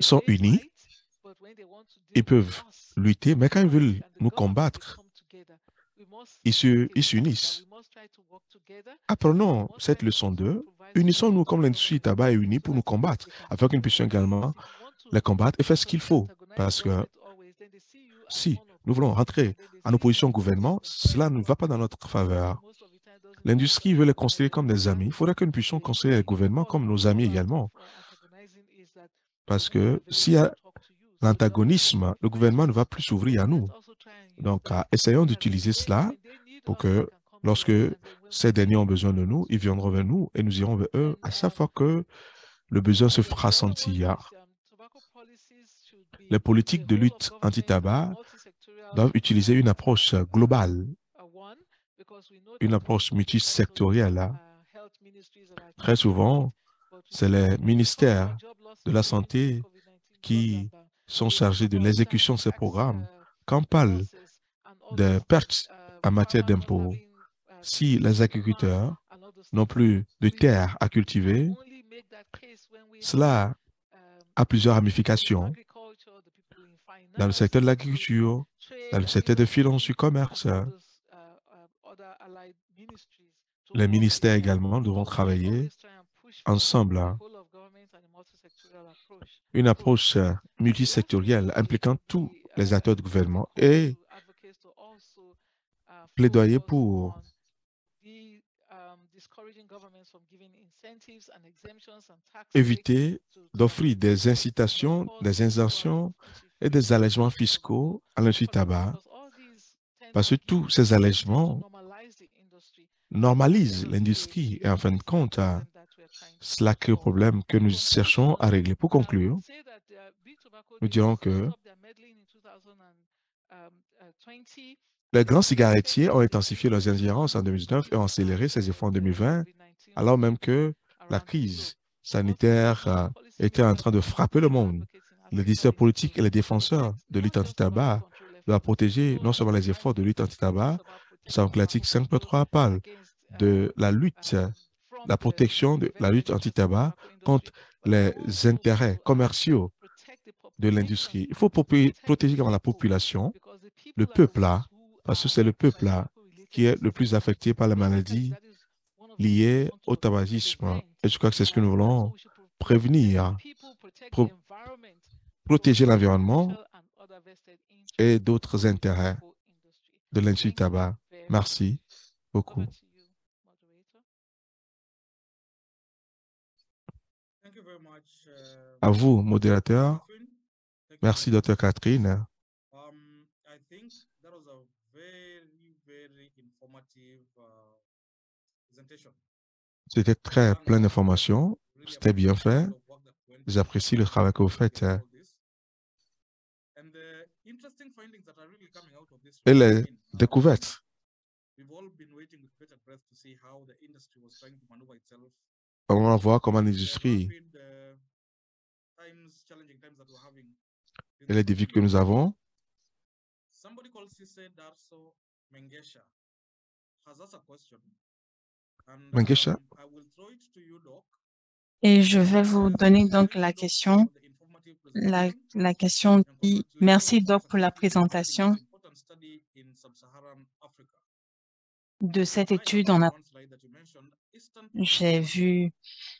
sont unis, ils peuvent lutter, mais quand ils veulent nous combattre, ils s'unissent. Apprenons cette leçon d'eux. Unissons-nous comme l'industrie tabac est unie pour nous combattre, afin que nous puissions également les combattre et faire ce qu'il faut. Parce que si nous voulons rentrer en opposition au gouvernement, cela ne va pas dans notre faveur. L'industrie veut les considérer comme des amis. Il faudra que nous puissions considérer les gouvernements comme nos amis également. Parce que s'il y a l'antagonisme, le gouvernement ne va plus s'ouvrir à nous. Donc, essayons d'utiliser cela pour que lorsque ces derniers ont besoin de nous, ils viendront vers nous et nous irons vers eux à chaque fois que le besoin se fera sentir. Les politiques de lutte anti-tabac doivent utiliser une approche globale, une approche multisectorielle. Très souvent, c'est les ministères de la Santé qui sont chargés de l'exécution de ces programmes. Quand on parle de pertes en matière d'impôts, si les agriculteurs n'ont plus de terres à cultiver, cela a plusieurs ramifications dans le secteur de l'agriculture, dans le secteur des finances du commerce. Les ministères également devront travailler ensemble. Une approche multisectorielle impliquant tous les acteurs du gouvernement et plaidoyer pour éviter d'offrir des incitations, des exemptions et des allègements fiscaux à l'industrie tabac, parce que tous ces allègements normalisent l'industrie et en fin de compte, cela crée le problème que nous cherchons à régler. Pour conclure, nous dirons que les grands cigarettiers ont intensifié leurs ingérences en 2019 et ont accéléré ces efforts en 2020, alors même que la crise sanitaire était en train de frapper le monde. Les décideurs politiques et les défenseurs de lutte anti-tabac doivent protéger non seulement les efforts de lutte anti-tabac, sans que l'article 5.3 parle de la lutte, la protection de la lutte anti-tabac contre les intérêts commerciaux de l'industrie. Il faut protéger la population, le peuple là, parce que c'est le peuple là qui est le plus affecté par la maladie liée au tabagisme. Et je crois que c'est ce que nous voulons prévenir, protéger l'environnement et d'autres intérêts de l'industrie tabac. Merci beaucoup. À vous, modérateur. Merci, Dr. Catherine. C'était très plein d'informations. C'était bien fait. J'apprécie le travail que vous faites. Et les découvertes. On va voir comment l'industrie et les défis que nous avons. Mengesha. Et je vais vous donner donc la question. La, la question Merci Doc pour la présentation de cette étude en J'ai vu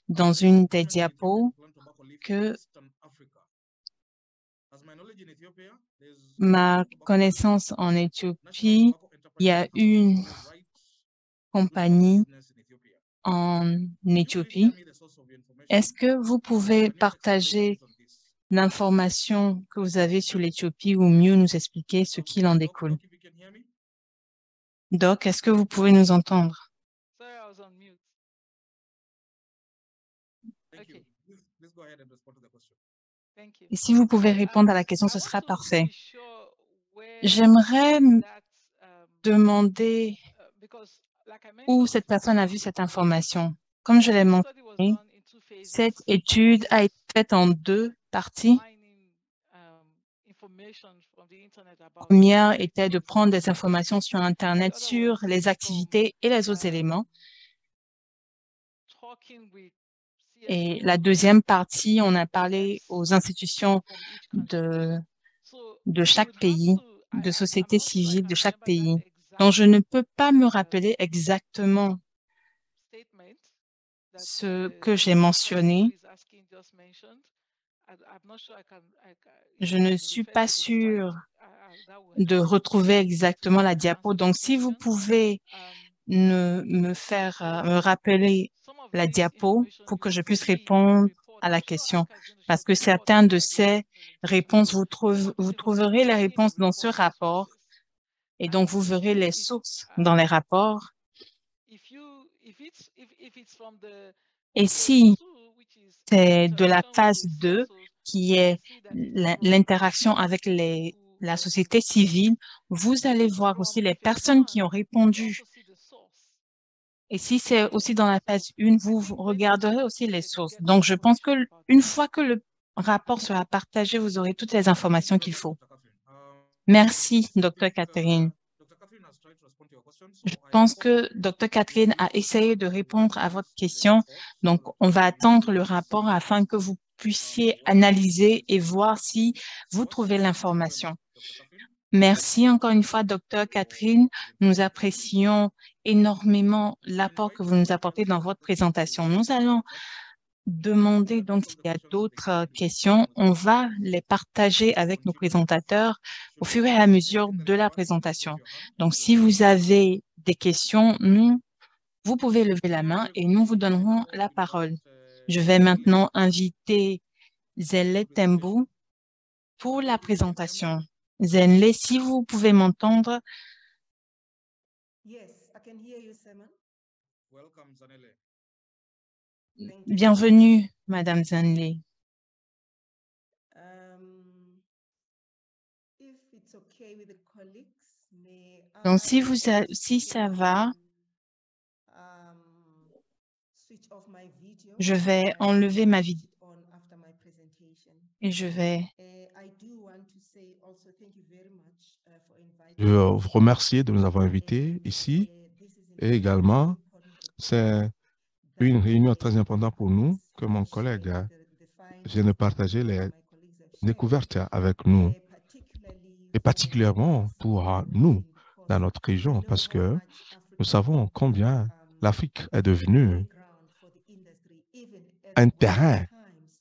dans une des diapos que ma connaissance en Éthiopie, il y a une compagnie en Éthiopie. Est-ce que vous pouvez partager l'information que vous avez sur l'Éthiopie ou mieux nous expliquer ce qu'il en découle? Doc, est-ce que vous pouvez nous entendre? Et si vous pouvez répondre à la question, ce sera parfait. J'aimerais demander où cette personne a vu cette information. Comme je l'ai mentionné, cette étude a été faite en deux parties. La première était de prendre des informations sur Internet sur les activités et les autres éléments. Et la deuxième partie, on a parlé aux institutions de, de chaque pays, de société civile de chaque pays. Donc, je ne peux pas me rappeler exactement ce que j'ai mentionné. Je ne suis pas sûre de retrouver exactement la diapo. Donc, si vous pouvez me faire me rappeler la diapo pour que je puisse répondre à la question parce que certaines de ces réponses, vous, vous trouverez les réponses dans ce rapport et donc vous verrez les sources dans les rapports. Et si c'est de la phase 2 qui est l'interaction avec les, la société civile, vous allez voir aussi les personnes qui ont répondu et si c'est aussi dans la phase 1, vous regarderez aussi les sources. Donc, je pense que une fois que le rapport sera partagé, vous aurez toutes les informations qu'il faut. Merci, Dr. Catherine. Je pense que Dr. Catherine a essayé de répondre à votre question. Donc, on va attendre le rapport afin que vous puissiez analyser et voir si vous trouvez l'information. Merci encore une fois, Dr. Catherine. Nous apprécions énormément l'apport que vous nous apportez dans votre présentation. Nous allons demander donc s'il y a d'autres questions. On va les partager avec nos présentateurs au fur et à mesure de la présentation. Donc, si vous avez des questions, nous, vous pouvez lever la main et nous vous donnerons la parole. Je vais maintenant inviter Zelle Tembo pour la présentation. Zenle, si vous pouvez m'entendre. Bienvenue, Madame Zenle. Um, Donc, si, vous si ça va, um, je vais enlever ma vidéo et je vais je veux vous remercier de nous avoir invités ici et également, c'est une réunion très importante pour nous que mon collègue vient de partager les découvertes avec nous et particulièrement pour nous dans notre région parce que nous savons combien l'Afrique est devenue un terrain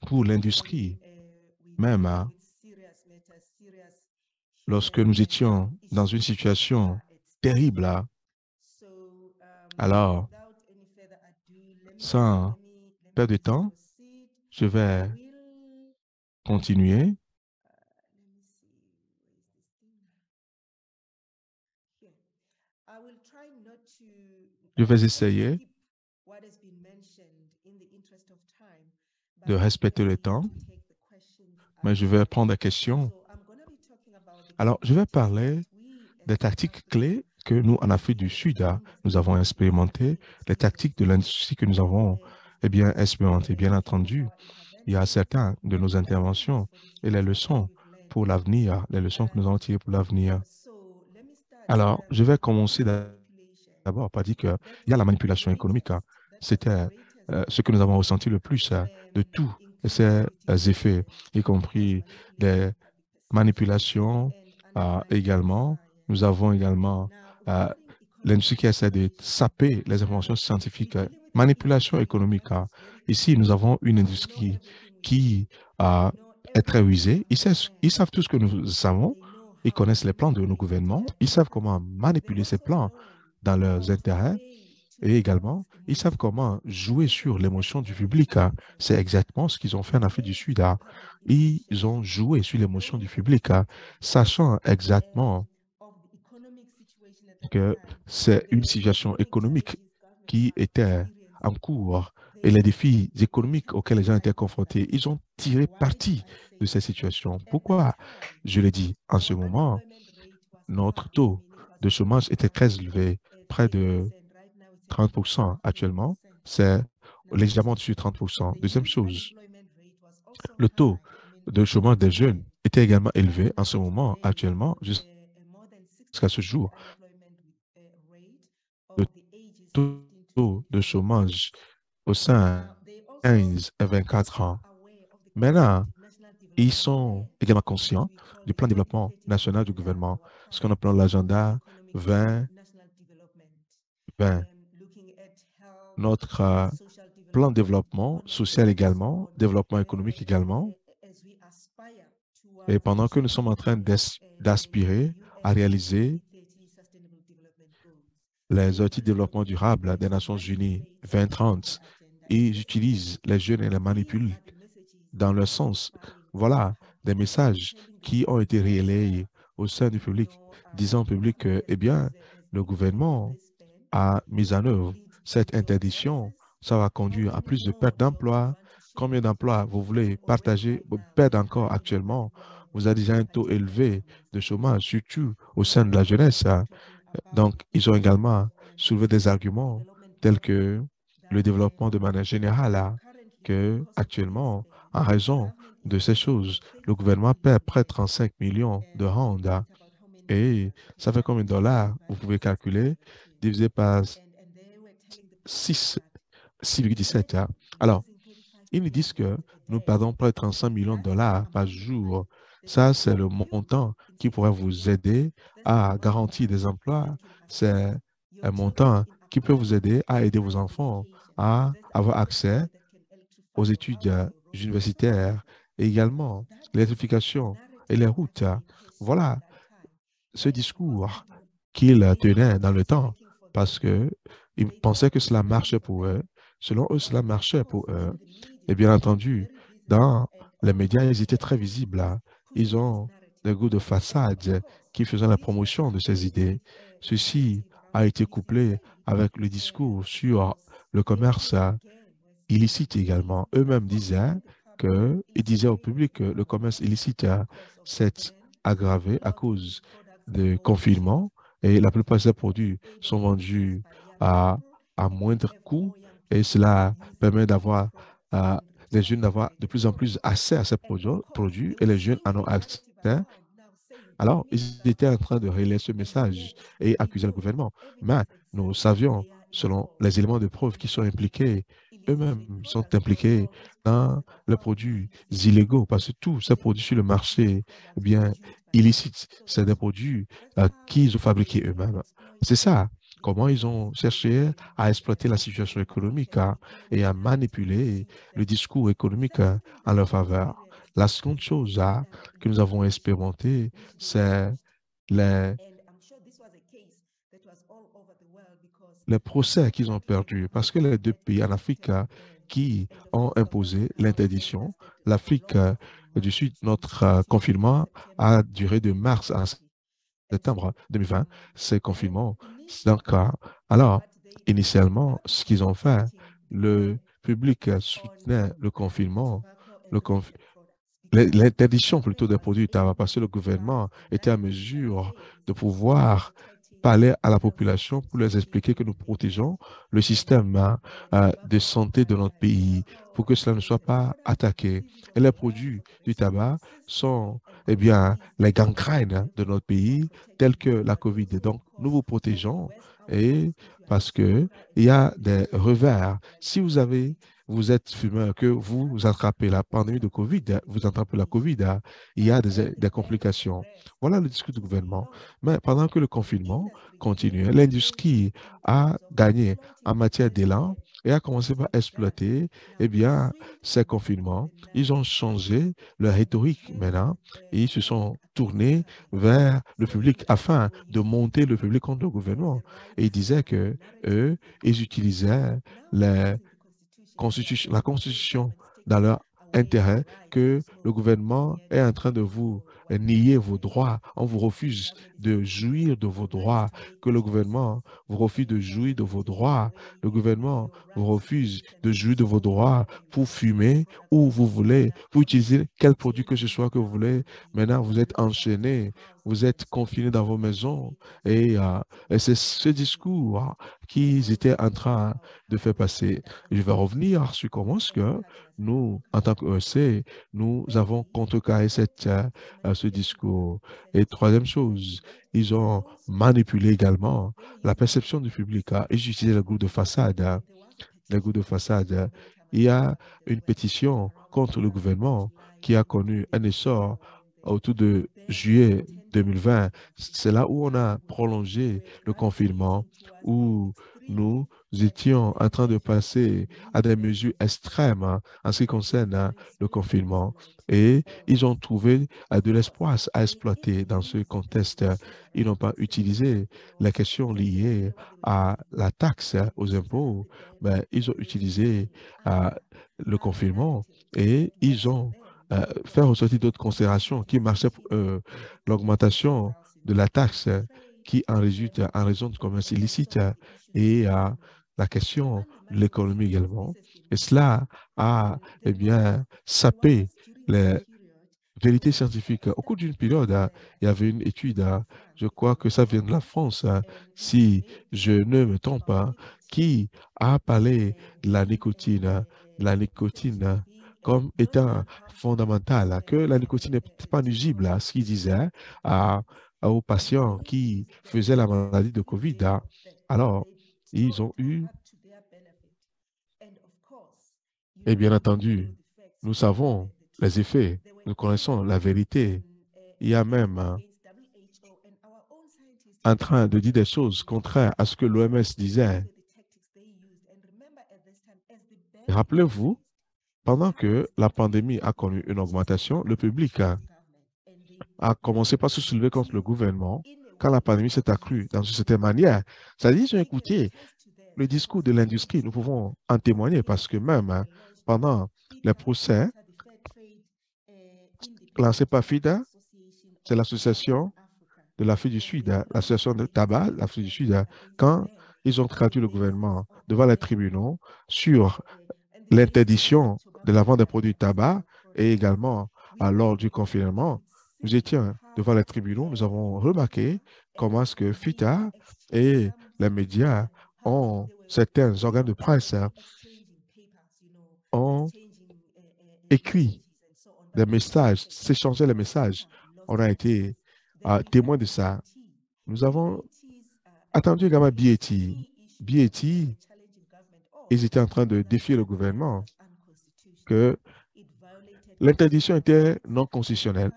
pour l'industrie, même hein, lorsque nous étions dans une situation terrible. Hein. Alors, sans perdre de temps, je vais continuer. Je vais essayer de respecter le temps, mais je vais prendre la question alors, je vais parler des tactiques clés que nous, en Afrique du Sud, hein, nous avons expérimentées, les tactiques de l'industrie que nous avons eh bien, expérimentées. Bien entendu, il y a certaines de nos interventions et les leçons pour l'avenir, les leçons que nous allons tirer pour l'avenir. Alors, je vais commencer d'abord par dire qu'il y a la manipulation économique. Hein. C'était euh, ce que nous avons ressenti le plus hein, de tous ces effets, y compris des manipulations, ah, également, nous avons également euh, l'industrie qui essaie de saper les informations scientifiques. Manipulation économique. Hein. Ici, nous avons une industrie qui euh, est très rusée. Ils savent, tout ce que nous savons. Ils connaissent les plans de nos gouvernements. Ils savent comment manipuler ces plans dans leurs intérêts. Et également, ils savent comment jouer sur l'émotion du public. Hein. C'est exactement ce qu'ils ont fait en Afrique du Sud. Hein. Ils ont joué sur l'émotion du public, sachant exactement que c'est une situation économique qui était en cours et les défis économiques auxquels les gens étaient confrontés, ils ont tiré parti de cette situation. Pourquoi Je l'ai dit, en ce moment, notre taux de chômage était très élevé, près de 30% actuellement, c'est légèrement au-dessus de 30% Deuxième chose, le taux de chômage des jeunes était également élevé en ce moment, actuellement, jusqu'à ce jour. Taux de chômage au sein de 15 et 24 ans. Maintenant, ils sont également conscients du plan de développement national du gouvernement, ce qu'on appelle l'agenda 20 20 notre euh, plan de développement social également, développement économique également. Et pendant que nous sommes en train d'aspirer à réaliser les outils de développement durable des Nations Unies 2030. Ils utilisent les jeunes et les manipulent dans leur sens. Voilà des messages qui ont été relayés au sein du public, disant au public que, eh bien, le gouvernement a mis en œuvre cette interdiction. Ça va conduire à plus de pertes d'emplois. Combien d'emplois vous voulez partager, perdez encore actuellement? Vous avez déjà un taux élevé de chômage, surtout au sein de la jeunesse. Donc, ils ont également soulevé des arguments tels que le développement de manière générale, que actuellement, en raison de ces choses, le gouvernement perd près de 35 millions de rentes. Et ça fait combien de dollars? Vous pouvez calculer, divisé par 6, 6,17. Alors, ils nous disent que nous perdons près de 35 millions de dollars par jour. Ça, c'est le montant qui pourrait vous aider à garantir des emplois. C'est un montant qui peut vous aider à aider vos enfants à avoir accès aux études universitaires et également l'électrification et les routes. Voilà ce discours qu'ils tenaient dans le temps parce qu'ils pensaient que cela marchait pour eux. Selon eux, cela marchait pour eux. Et bien entendu, dans les médias, ils étaient très visibles. Ils ont des groupes de façade qui faisaient la promotion de ces idées. Ceci a été couplé avec le discours sur le commerce illicite également. Eux-mêmes disaient que, ils disaient au public que le commerce illicite s'est aggravé à cause du confinement et la plupart de ces produits sont vendus à, à moindre coût et cela permet d'avoir les jeunes d'avoir de plus en plus accès à ces produits et les jeunes en ont accès. Alors, ils étaient en train de relayer ce message et accuser le gouvernement. Mais nous savions, selon les éléments de preuve qui sont impliqués, eux-mêmes sont impliqués dans les produits illégaux parce que tous ces produits sur le marché, eh bien, illicites, c'est des produits euh, qu'ils ont fabriqués eux-mêmes. C'est ça comment ils ont cherché à exploiter la situation économique hein, et à manipuler le discours économique hein, en leur faveur. La seconde chose hein, que nous avons expérimenté, c'est les, procès qu'ils ont perdus parce que les deux pays en Afrique qui ont imposé l'interdiction, l'Afrique du Sud, notre confinement a duré de mars à septembre 2020, ces confinements. Alors, initialement, ce qu'ils ont fait, le public soutenait le confinement, le l'interdiction plutôt des produits tabac, parce que le gouvernement était à mesure de pouvoir parler à la population pour leur expliquer que nous protégeons le système hein, euh, de santé de notre pays pour que cela ne soit pas attaqué. Et les produits du tabac sont eh bien, les gangrènes de notre pays, tels que la COVID. Donc, nous vous protégeons et parce qu'il y a des revers. Si vous avez vous êtes fumeur, que vous attrapez la pandémie de COVID, vous attrapez la COVID, hein, il y a des, complications. Voilà le discours du gouvernement. Mais pendant que le confinement continuait, l'industrie a gagné en matière d'élan et a commencé à exploiter eh bien, ces confinements. Ils ont changé leur rhétorique maintenant et ils se sont tournés vers le public afin de monter le public contre le gouvernement. Et ils disaient que eux, ils utilisaient les la Constitution dans leur intérêt que le gouvernement est en train de vous nier vos droits, on vous refuse de jouir de vos droits, que le gouvernement vous refuse de jouir de vos droits, le gouvernement vous refuse de jouir de vos droits pour fumer où vous voulez, pour utiliser quel produit que ce soit que vous voulez. Maintenant, vous êtes enchaîné, vous êtes confiné dans vos maisons et, euh, et c'est ce discours qu'ils étaient en train de faire passer. Je vais revenir sur comment que nous, en tant qu'EC, nous avons contrecarré cette, euh, ce discours. Et troisième chose, ils ont manipulé également la perception du public. Hein. Ils utilisaient le goût de façade. Hein. Le goût de façade. Il y a une pétition contre le gouvernement qui a connu un essor autour de juillet 2020. C'est là où on a prolongé le confinement, où nous étions en train de passer à des mesures extrêmes hein, en ce qui concerne hein, le confinement et ils ont trouvé euh, de l'espoir à exploiter dans ce contexte. Ils n'ont pas utilisé les questions liées à la taxe aux impôts, mais ils ont utilisé euh, le confinement et ils ont euh, fait ressortir d'autres considérations qui marchaient pour l'augmentation de la taxe qui en résulte en raison du commerce illicite et à la question de l'économie également. Et cela a eh bien, sapé les vérités scientifiques. Au cours d'une période, il y avait une étude, je crois que ça vient de la France, si je ne me trompe pas, qui a parlé de la nicotine, la nicotine comme étant fondamentale, que la nicotine n'est pas nuisible, à ce qu'il disait à, aux patients qui faisaient la maladie de COVID. Alors, ils ont eu, et bien entendu, nous savons les effets, nous connaissons la vérité. Il y a même hein, en train de dire des choses contraires à ce que l'OMS disait. Rappelez-vous, pendant que la pandémie a connu une augmentation, le public a, commencé par se soulever contre le gouvernement quand la pandémie s'est accrue dans une certaine manière. C'est-à-dire, ont écouté le discours de l'industrie. Nous pouvons en témoigner parce que même hein, pendant les procès lancés c'est l'association de l'Afrique du Sud, hein, l'association de tabac, l'Afrique du Sud, hein, quand ils ont traduit le gouvernement devant les tribunaux sur l'interdiction de la vente des produits tabac et également à l'ordre du confinement, nous étions devant les tribunaux, nous avons remarqué comment est-ce que FITA et les médias ont, certains organes de presse ont écrit des messages, s'échanger les messages. On a été euh, témoin de ça. Nous avons attendu également BAT. BAT, ils étaient en train de défier le gouvernement que L'interdiction était non constitutionnelle.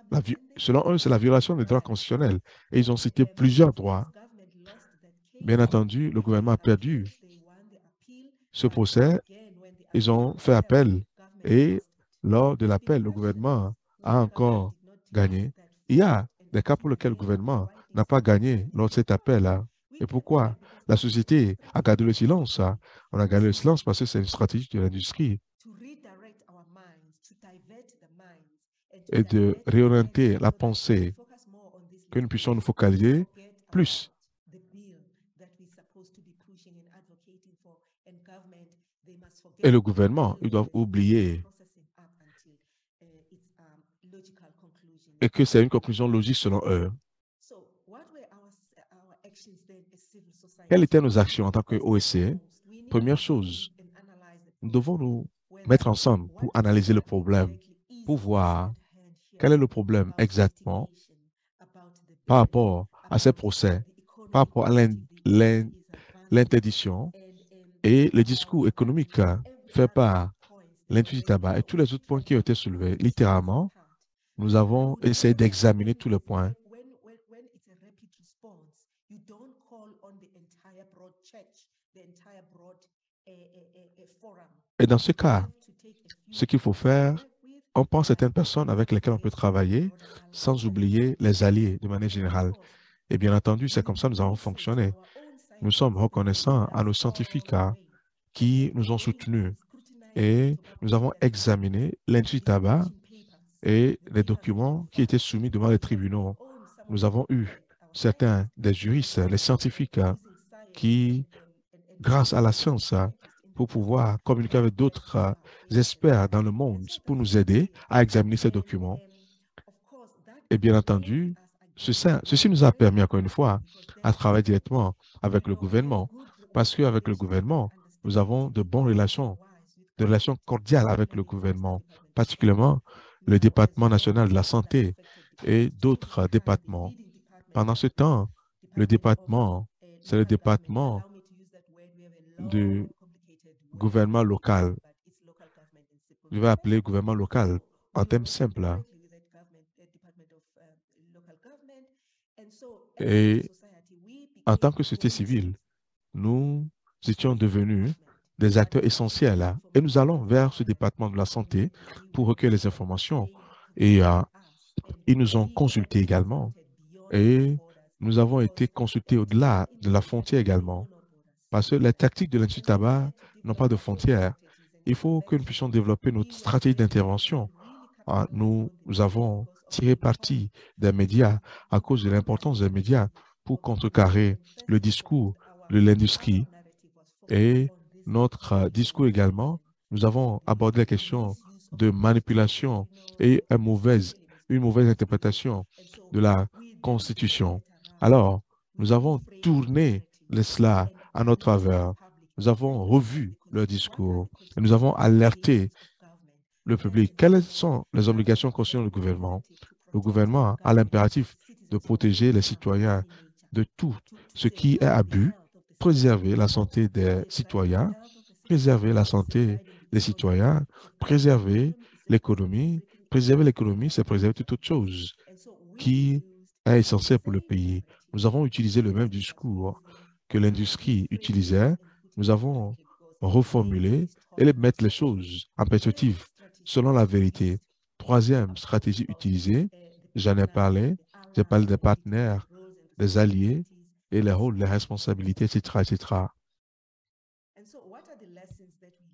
selon eux, c'est la violation des droits constitutionnels. Et ils ont cité plusieurs droits. Bien entendu, le gouvernement a perdu ce procès. Ils ont fait appel. Et lors de l'appel, le gouvernement a encore gagné. Il y a des cas pour lesquels le gouvernement n'a pas gagné lors de cet appel-là. Et pourquoi La société a gardé le silence. On a gardé le silence parce que c'est une stratégie de l'industrie et de réorienter la pensée, que nous puissions nous focaliser plus et le gouvernement, ils doivent oublier et que c'est une conclusion logique selon eux. Quelles étaient nos actions en tant qu'OSCE Première chose, nous devons nous mettre ensemble pour analyser le problème, pour voir quel est le problème exactement par rapport à ces procès, par rapport à l'interdiction et le discours économique fait par l'industrie du tabac et tous les autres points qui ont été soulevés? Littéralement, nous avons essayé d'examiner tous les points. Et dans ce cas, ce qu'il faut faire, on pense certaines personnes avec lesquelles on peut travailler sans oublier les alliés de manière générale. Et bien entendu, c'est comme ça que nous avons fonctionné. Nous sommes reconnaissants à nos scientifiques qui nous ont soutenus et nous avons examiné l'industrie tabac et les documents qui étaient soumis devant les tribunaux. Nous avons eu certains des juristes, les scientifiques qui, grâce à la science, pour pouvoir communiquer avec d'autres euh, experts dans le monde pour nous aider à examiner ces documents. Et bien entendu, ceci, nous a permis, encore une fois, à travailler directement avec le gouvernement, parce qu'avec le gouvernement, nous avons de bonnes relations, de relations cordiales avec le gouvernement, particulièrement le département national de la santé et d'autres départements. Pendant ce temps, le département, c'est le département de gouvernement local. Je vais appeler gouvernement local en termes simples. Hein. Et en tant que société civile, nous étions devenus des acteurs essentiels et nous allons vers ce département de la santé pour recueillir les informations et ils nous ont consultés également et nous avons été consultés au-delà de la frontière également parce que les tactiques de l'Institut tabac n'ont pas de frontières. Il faut que nous puissions développer notre stratégie d'intervention. Nous, nous avons tiré parti des médias à cause de l'importance des médias pour contrecarrer le discours de l'industrie et notre discours également. Nous avons abordé la question de manipulation et une mauvaise, une mauvaise interprétation de la Constitution. Alors, nous avons tourné cela à notre faveur. Nous avons revu leur discours et nous avons alerté le public. Quelles sont les obligations constitutionnelles du gouvernement? Le gouvernement a l'impératif de protéger les citoyens de tout ce qui est abus, préserver la santé des citoyens, préserver la santé des citoyens, préserver l'économie. Préserver l'économie, c'est préserver toute autre chose qui est essentielle pour le pays. Nous avons utilisé le même discours que l'industrie utilisait. Nous avons reformulé et mettre les choses en perspective selon la vérité. Troisième stratégie utilisée, j'en ai parlé, j'ai parlé des partenaires, des alliés et les rôles, les responsabilités, etc., etc.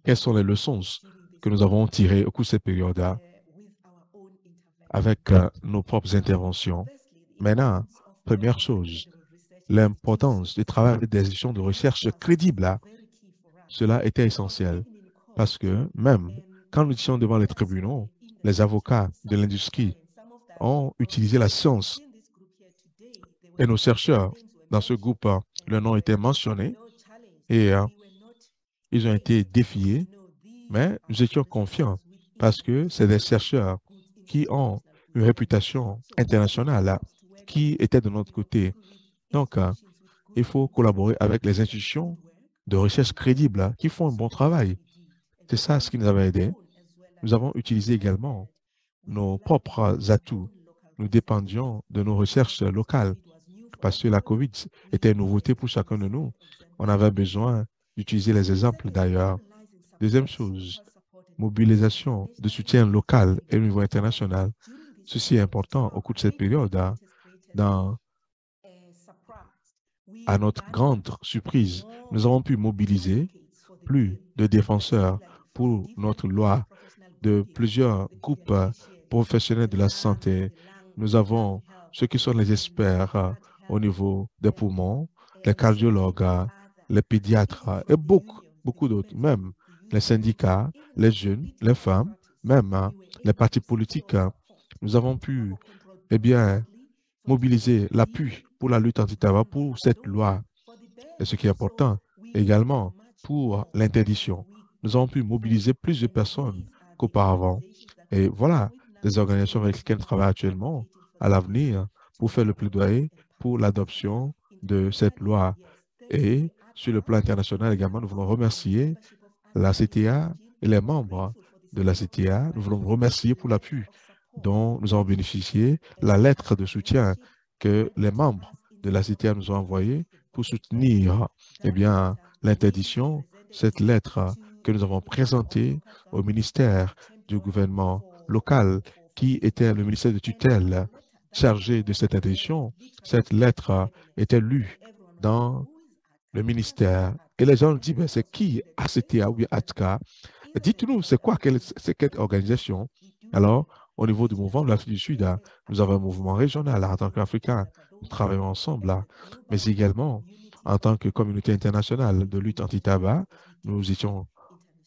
Quelles sont les leçons que nous avons tirées au cours de cette période avec euh, nos propres interventions? Maintenant, première chose, l'importance du travail des institutions de recherche crédibles. Cela était essentiel parce que même quand nous étions devant les tribunaux, les avocats de l'industrie ont utilisé la science et nos chercheurs dans ce groupe, le nom était mentionné et euh, ils ont été défiés, mais nous étions confiants parce que c'est des chercheurs qui ont une réputation internationale, qui étaient de notre côté. Donc, euh, il faut collaborer avec les institutions de recherche crédibles qui font un bon travail. C'est ça ce qui nous avait aidé. Nous avons utilisé également nos propres atouts. Nous dépendions de nos recherches locales parce que la COVID était une nouveauté pour chacun de nous. On avait besoin d'utiliser les exemples d'ailleurs. Deuxième chose, mobilisation de soutien local et au niveau international. Ceci est important au cours de cette période. Hein. dans, à notre grande surprise, nous avons pu mobiliser plus de défenseurs pour notre loi de plusieurs groupes professionnels de la santé. Nous avons ceux qui sont les experts euh, au niveau des poumons, les cardiologues, les pédiatres et beaucoup, beaucoup d'autres, même les syndicats, les jeunes, les femmes, même les partis politiques. Nous avons pu eh bien, mobiliser l'appui pour la lutte anti-tabac, pour cette loi. Et ce qui est important également pour l'interdiction. Nous avons pu mobiliser plus de personnes qu'auparavant. Et voilà, des organisations avec lesquelles on travaille actuellement à l'avenir pour faire le plaidoyer pour l'adoption de cette loi. Et sur le plan international également, nous voulons remercier la CTA et les membres de la CTA. Nous voulons remercier pour l'appui dont nous avons bénéficié, la lettre de soutien que les membres de la CTA nous ont envoyée pour soutenir eh bien, l'interdiction, cette lettre que nous avons présentée au ministère du gouvernement local qui était le ministère de tutelle chargé de cette interdiction. Cette lettre était lue dans le ministère et les gens disent, c'est qui ACTA ou ATCA? Dites-nous, c'est quoi, c'est quelle organisation? Alors, au niveau du mouvement de l'Afrique du Sud, hein, nous avons un mouvement régional en tant qu'Africains. Nous travaillons ensemble, mais également en tant que communauté internationale de lutte anti-tabac, nous étions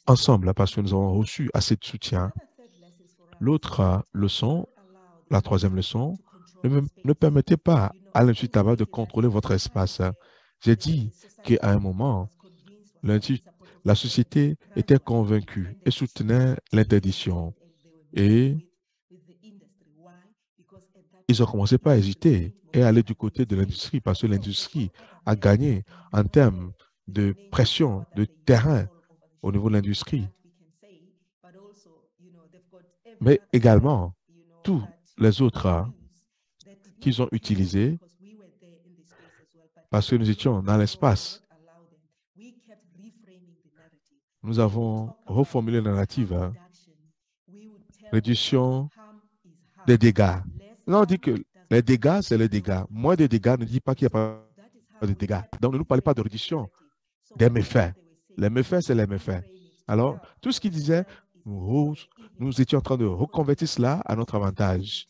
ensemble parce que nous avons reçu assez de soutien. L'autre euh, leçon, la troisième leçon, ne, ne permettez pas à l'Institut tabac de contrôler votre espace. J'ai dit qu'à un moment, la société était convaincue et soutenait l'interdiction. Et ils ont commencé par hésiter et aller du côté de l'industrie parce que l'industrie a gagné en termes de pression, de terrain au niveau de l'industrie. Mais également, tous les autres qu'ils ont utilisés parce que nous étions dans l'espace. nous avons reformulé la narrative. hein. Réduction des dégâts. Là, on dit que les dégâts, c'est les dégâts. Moins de dégâts ne dit pas qu'il n'y a pas de dégâts. Donc, ne nous parlez pas de réduction des méfaits. Les méfaits, c'est les méfaits. Alors, tout ce qu'il disait, nous, étions en train de reconvertir cela à notre avantage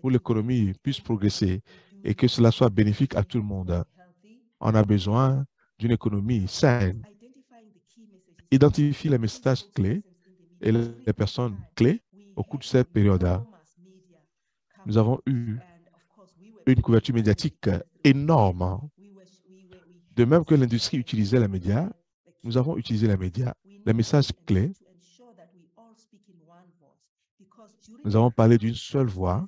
pour l'économie puisse progresser et que cela soit bénéfique à tout le monde. On a besoin d'une économie saine. Identifie les messages clés et les personnes clés au cours de cette période. Nous avons eu une couverture médiatique énorme. De même que l'industrie utilisait les médias, nous avons utilisé les médias. Les messages clés, nous avons parlé d'une seule voix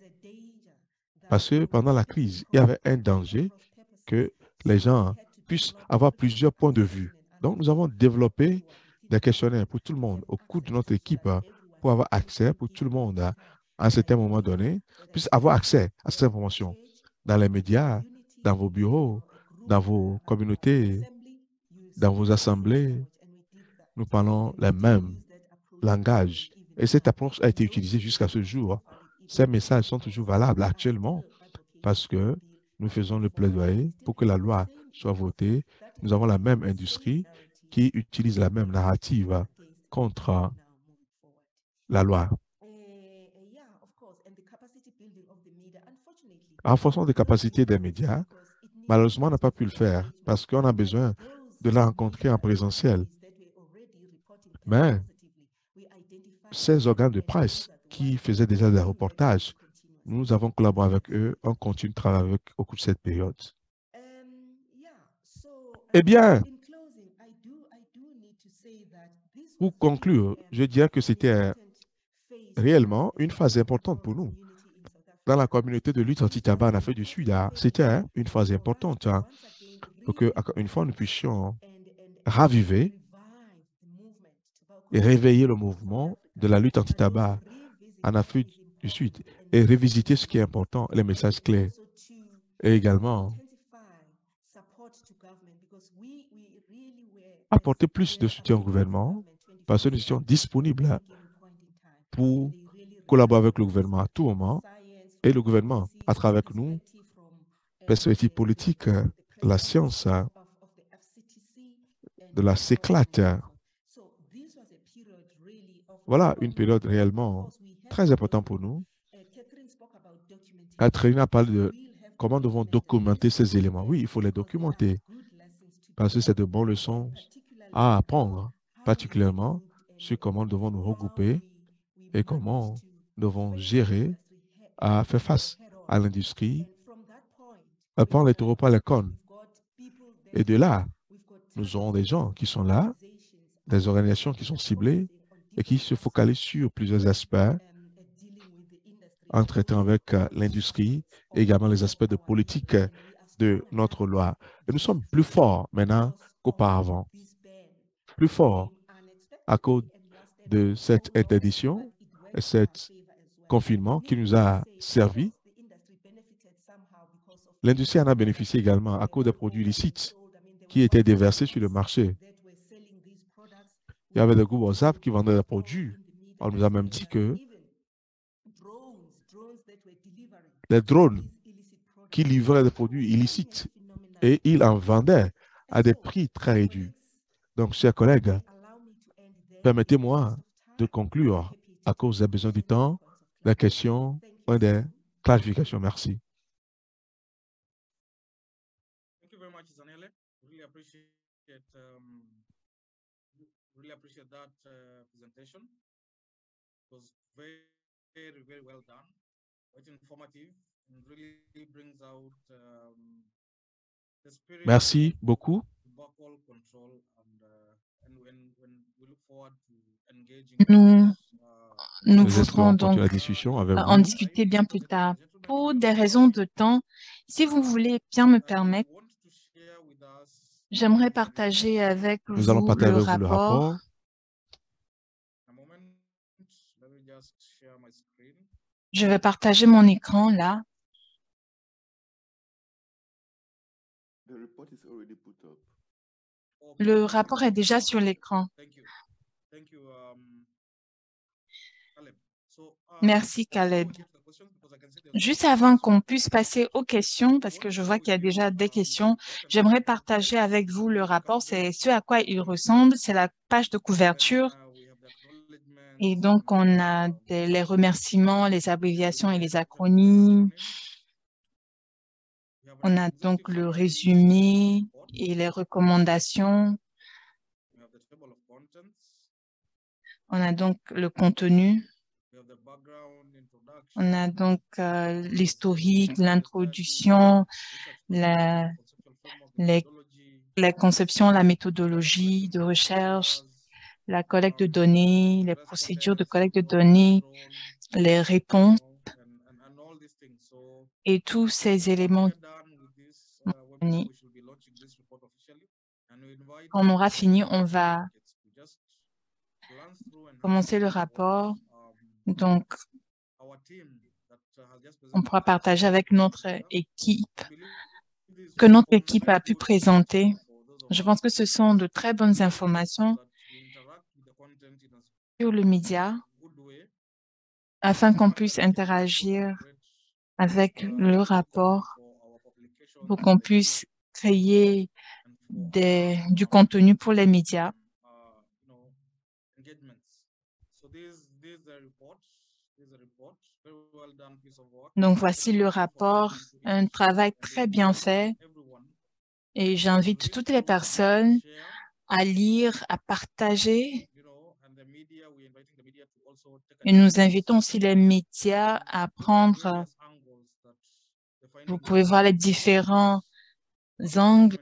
parce que pendant la crise, il y avait un danger que les gens puissent avoir plusieurs points de vue. Donc, nous avons développé des questionnaires pour tout le monde au cours de notre équipe hein, pour avoir accès pour tout le monde hein, à un certain moment donné, puisse avoir accès à cette information dans les médias, dans vos bureaux, dans vos communautés, dans vos assemblées. Nous parlons le même langage. Et cette approche a été utilisée jusqu'à ce jour. Ces messages sont toujours valables actuellement parce que nous faisons le plaidoyer pour que la loi soit votée. Nous avons la même industrie qui utilise la même narrative contre la loi. Renforçons des capacités des médias. Malheureusement, on n'a pas pu le faire parce qu'on a besoin de la rencontrer en présentiel. Mais ces organes de presse qui faisaient déjà des reportages, nous avons collaboré avec eux, on continue de travailler avec au cours de cette période. Eh bien, pour conclure, je dirais que c'était réellement une phase importante pour nous. Dans la communauté de lutte anti-tabac en Afrique du Sud, c'était hein, une phase importante hein, pour que, encore une fois, nous puissions raviver et réveiller le mouvement de la lutte anti-tabac en Afrique du Sud et revisiter ce qui est important, les messages clés. Et également, apporter plus de soutien au gouvernement parce que nous étions disponibles pour collaborer avec le gouvernement à tout moment et le gouvernement, à travers nous, perspective politique, la science de la s'éclate. Voilà une période réellement très importante pour nous. Catherine a parlé de comment devons documenter ces éléments. Oui, il faut les documenter parce que c'est de bonnes leçons à apprendre, particulièrement sur comment devons nous regrouper et comment devons gérer à faire face à l'industrie, prendre les taureaux par les cornes. Et de là, nous aurons des gens qui sont là, des organisations qui sont ciblées et qui se focalisent sur plusieurs aspects en traitant avec euh, l'industrie et également les aspects de politique euh, de notre loi. Et nous sommes plus forts maintenant qu'auparavant, plus forts à cause de cette interdiction et cet confinement qui nous a servi. L'industrie en a bénéficié également à cause des produits illicites qui étaient déversés sur le marché. Il y avait des groupes WhatsApp qui vendaient des produits. On nous a même dit que les drones qui livraient des produits illicites et ils en vendaient à des prix très réduits. Donc, chers collègues, permettez-moi de conclure à cause des besoins du temps, la question, un des clarifications. Merci. Thank you very much, Zanele. Really appreciate really appreciate that presentation. It was very, very, very well done. Quite informative and really brings out um, the spirit Merci beaucoup. control and uh, and when when we look forward to Nous- voudrons donc continuer la discussion avec en vous. discuter bien plus tard. Pour des raisons de temps, si vous voulez bien me permettre, want to share with us j'aimerais partager avec Nous allons vous partager le avec vous le rapport. Je vais partager mon écran là. The report is already put up. Le rapport est déjà sur l'écran. Merci, Caleb. Juste avant qu'on puisse passer aux questions, parce que je vois qu'il y a déjà des questions, j'aimerais partager avec vous le rapport. C'est ce à quoi il ressemble. C'est la page de couverture. Et donc, on a les remerciements, les abréviations et les acronymes. On a donc le résumé et les recommandations. On a donc le contenu. On a donc euh, l'historique, l'introduction, la, les, la conception, la méthodologie de recherche, la collecte de données, les procédures de collecte de données, les réponses et tous ces éléments. Quand on aura fini, on va commencer le rapport. Donc, on pourra partager avec notre équipe, que notre équipe a pu présenter. Je pense que ce sont de très bonnes informations sur le média afin qu'on puisse interagir avec le rapport pour qu'on puisse créer des, du contenu pour les médias. Donc, voici le rapport, un travail très bien fait. Et j'invite toutes les personnes à lire, à partager. Et nous invitons aussi les médias à prendre, vous pouvez voir les différents angles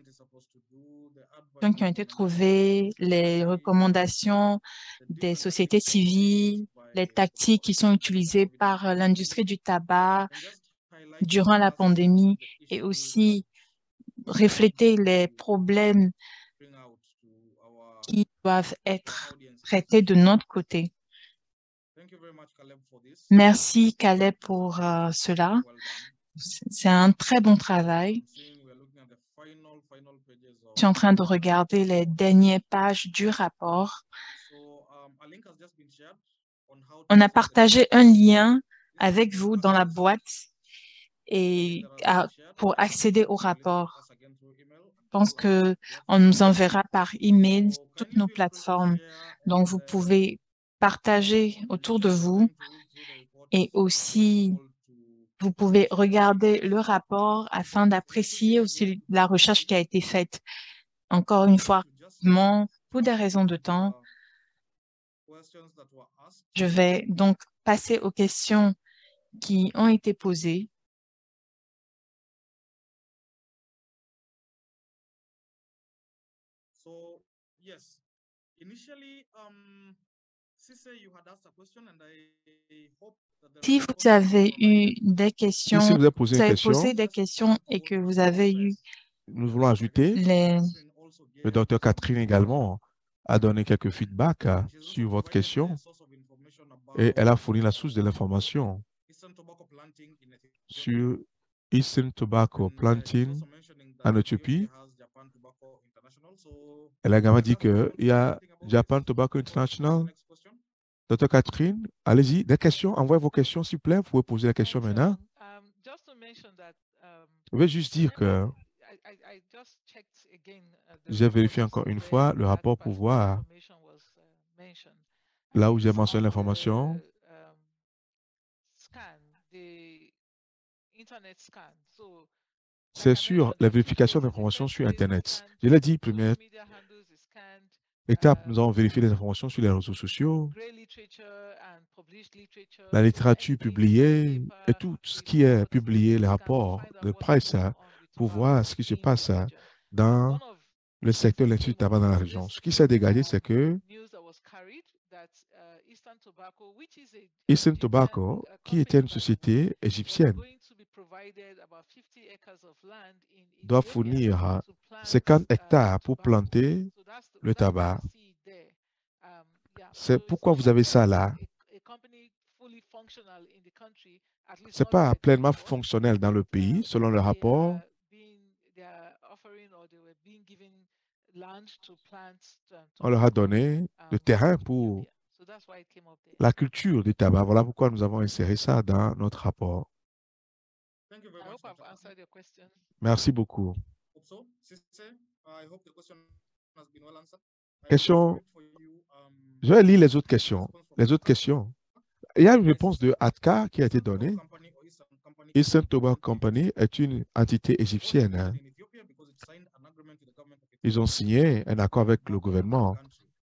qui ont été trouvés, les recommandations des sociétés civiles, les tactiques qui sont utilisées par l'industrie du tabac durant la pandémie et aussi refléter les problèmes qui doivent être traités de notre côté. Merci Caleb pour uh, cela. C'est un très bon travail. Je suis en train de regarder les dernières pages du rapport. On a partagé un lien avec vous dans la boîte et pour accéder au rapport. Je pense qu'on nous enverra par email toutes nos plateformes. Donc, vous pouvez partager autour de vous et aussi vous pouvez regarder le rapport afin d'apprécier aussi la recherche qui a été faite. Encore une fois, pour des raisons de temps, je vais donc passer aux questions qui ont été posées. Si vous avez eu des questions, si vous avez posé, vous avez question, posé des questions et que vous avez eu nous voulons ajouter, les, le docteur Catherine également a donné quelques feedbacks euh, sur votre question et elle a fourni la source de l'information sur Eastern Tobacco Planting en Éthiopie. Elle a également dit qu'il y a Japan Tobacco International. Docteur Catherine, allez-y, des questions, envoyez vos questions s'il vous plaît. Vous pouvez poser la question maintenant. Je vais juste dire que j'ai vérifié encore une fois le rapport pour voir là où j'ai mentionné l'information. C'est sur la vérification d'informations sur Internet. Je l'ai dit, première étape, nous avons vérifié les informations sur les réseaux sociaux, la littérature publiée et tout ce qui est publié, les rapports de presse pour voir ce qui se passe dans le secteur de l'industrie tabac dans la région. Ce qui s'est dégagé, c'est que Eastern Tobacco, qui était une société égyptienne, doit fournir 50 hectares pour planter le tabac. C'est pourquoi vous avez ça là. Ce n'est pas pleinement fonctionnel dans le pays, selon le rapport. On leur a donné le terrain pour la culture du tabac. Voilà pourquoi nous avons inséré ça dans notre rapport. Thank you very I much. hope I've Dr. answered your question. Merci beaucoup. Question has been well answered. I Question- read for you, um, Je vais lire les autres questions. response from Les autres questions. Il y a une réponse de ATCA qui a été donnée. Eastern Tobacco Company est une entité égyptienne. hein. in Ethiopia because it signed an agreement with the government of Ils ont signé un accord avec le gouvernement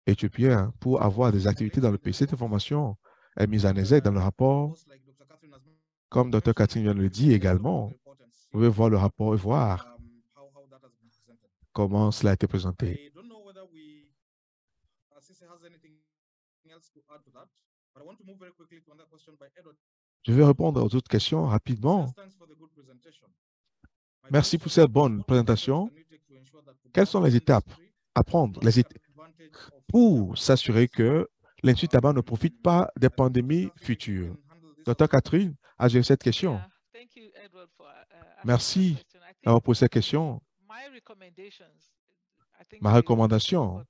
éthiopien pour avoir des activités dans le pays. Cette information est mise en exergue dans le rapport. Comme Dr. Catherine vient de le dire également, vous pouvez voir le rapport et voir comment cela a été présenté. Je vais répondre aux autres questions rapidement. Says, "Thanks for the good presentation. My Merci pour cette bonne présentation. Quelles sont les étapes à prendre? Pour s'assurer que l'industrie du tabac ne profite pas des pandémies futures. Dr. Catherine a cette question. Merci posé cette question. Ma recommandation,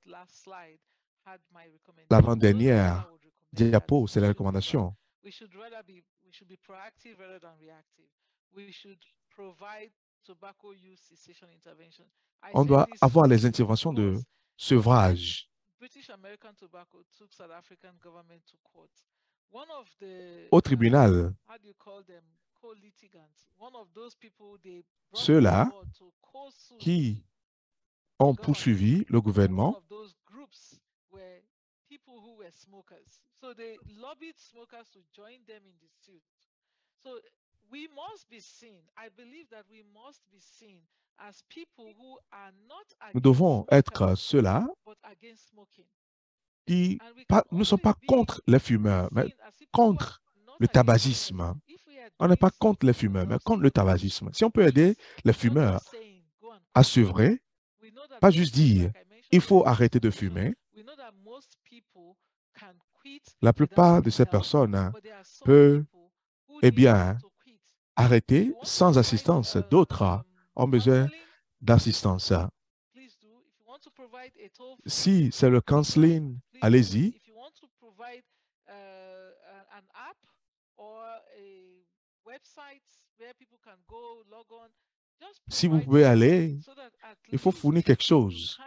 l'avant-dernière diapo, c'est la recommandation. On doit avoir les interventions de sevrage. British American Tobacco took South African government to court. One of the Au tribunal, Ceux-là qui ont poursuivi le gouvernement we must be seen. I believe that we must be seen as people who are not nous against devons être ceux-là but against smoking. qui pas- ne sont pas contre les fumeurs, mais contre le against tabagisme. On n'est pas contre les fumeurs, mais contre le tabagisme. Si on peut aider les not fumeurs à that pas juste dire, il faut arrêter de fumer. La plupart de ces personnes hein, peuvent, eh bien, to sans assistance. D'autres ont besoin d'assistance. Si c'est le counseling, allez-y. Si vous pouvez aller, il faut fournir quelque chose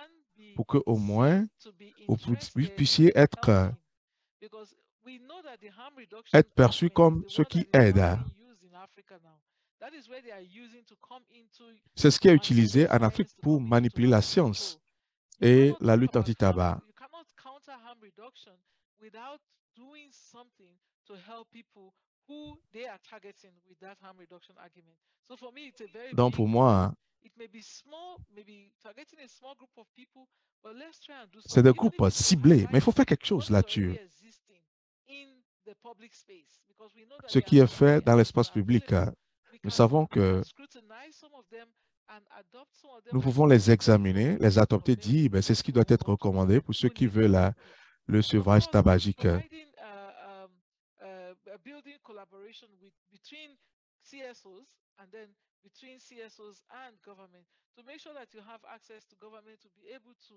pour que au moins vous puissiez être, euh, être perçu comme ceux qui aident. C'est ce qui est utilisé en Afrique pour manipuler la science et cannot la lutte anti-tabac. you cannot counter harm reduction without doing something to help people who they are targeting with that harm reduction argument. So for me, it's a very Donc pour moi, c'est des groupes ciblés, mais il faut faire quelque chose là-dessus. Ce qui est fait dans l'espace public, We nous savons que nous pouvons les examiner, les adopter, dire ben, c'est ce qui doit être recommandé pour ceux qui veulent quit. le sevrage tabagique. Uh, uh, between CSOs and government to make sure that you have access to government to be able to